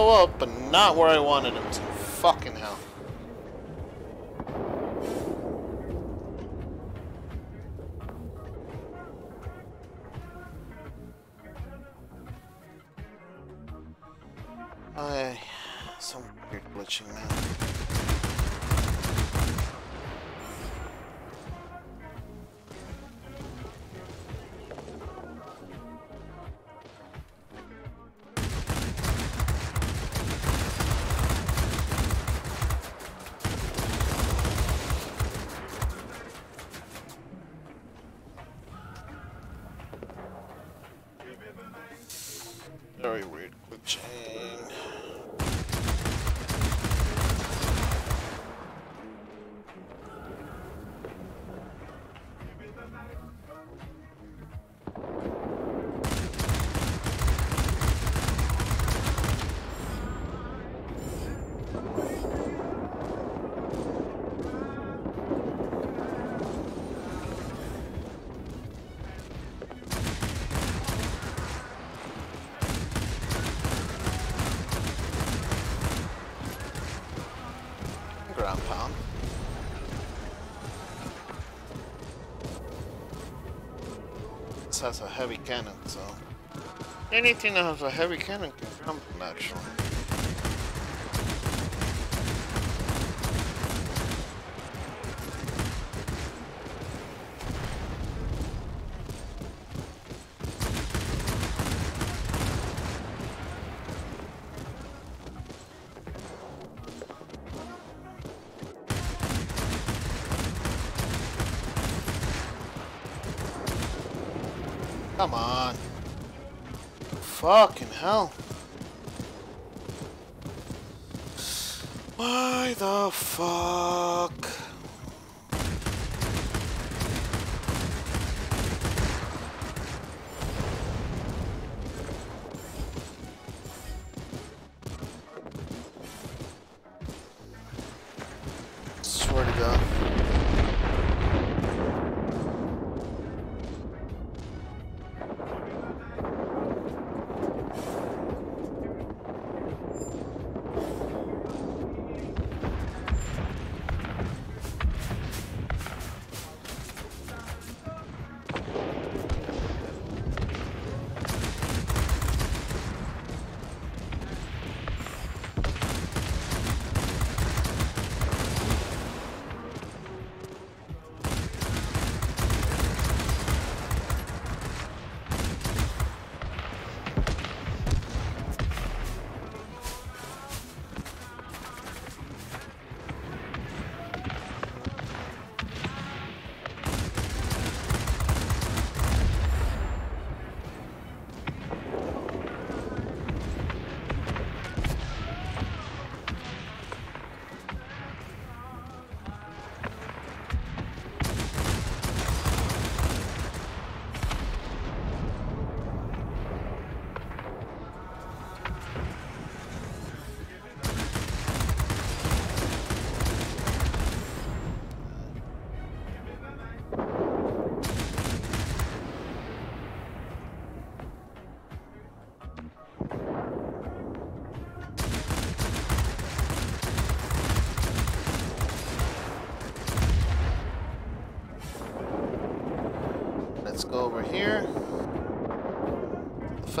Blow up, but not where I wanted him to. anything that has a heavy cannon can jump naturally. Come on. Fucking hell. Why the fuck?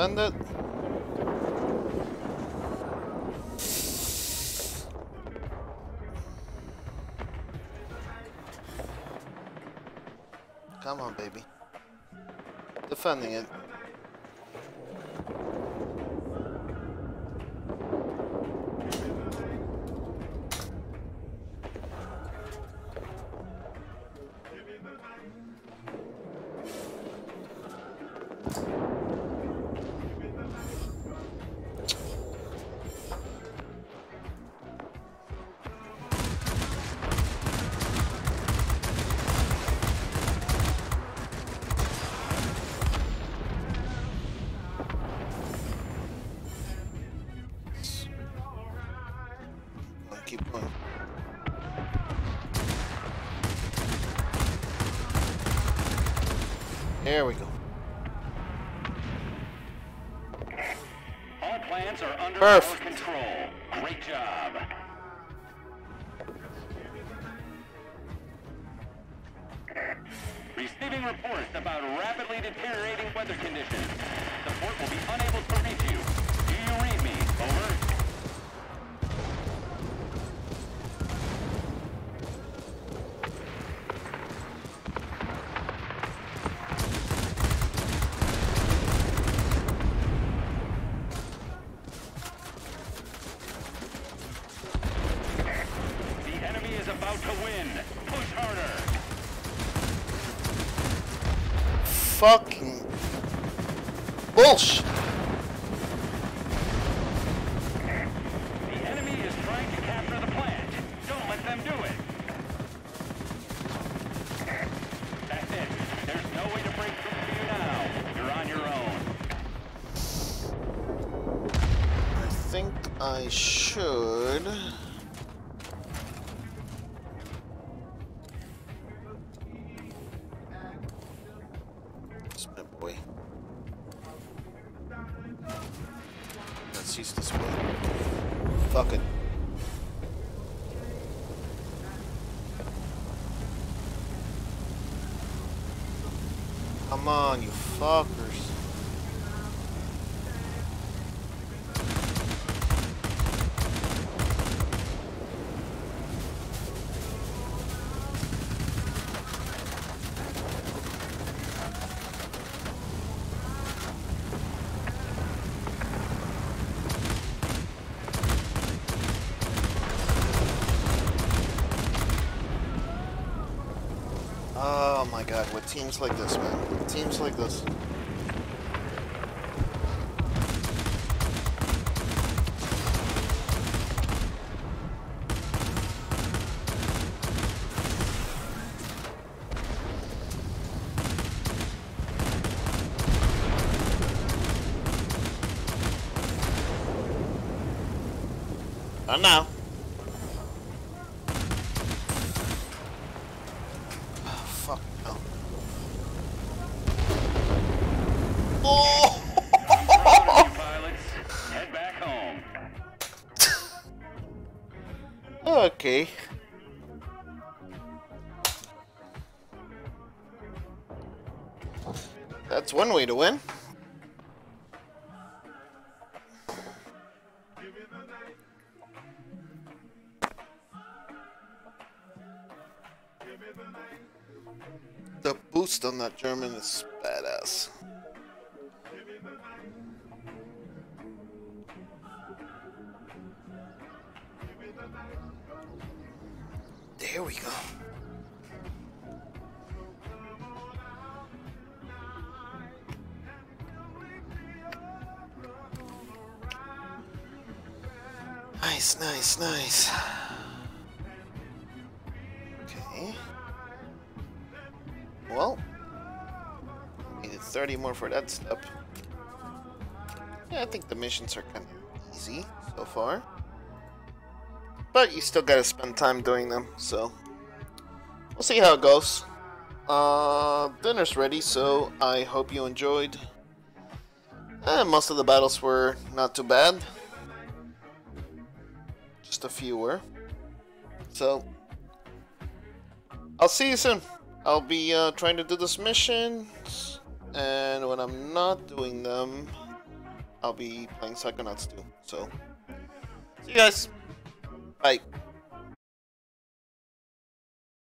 send it. Come on, baby. Defending it. Perf. fucking bullshit. Teams like this, man. Teams like this. Not now. That's one way to win. The boost on that German is badass. Nice, nice. Okay. Well, needed 30 more for that step. Yeah, I think the missions are kind of easy so far. But you still gotta spend time doing them, so we'll see how it goes. Uh, dinner's ready, so I hope you enjoyed. Eh, most of the battles were not too bad. Just a few were. So, I'll see you soon. I'll be uh, trying to do this missions, and when I'm not doing them, I'll be playing Psychonauts 2. So, see you guys. Bye.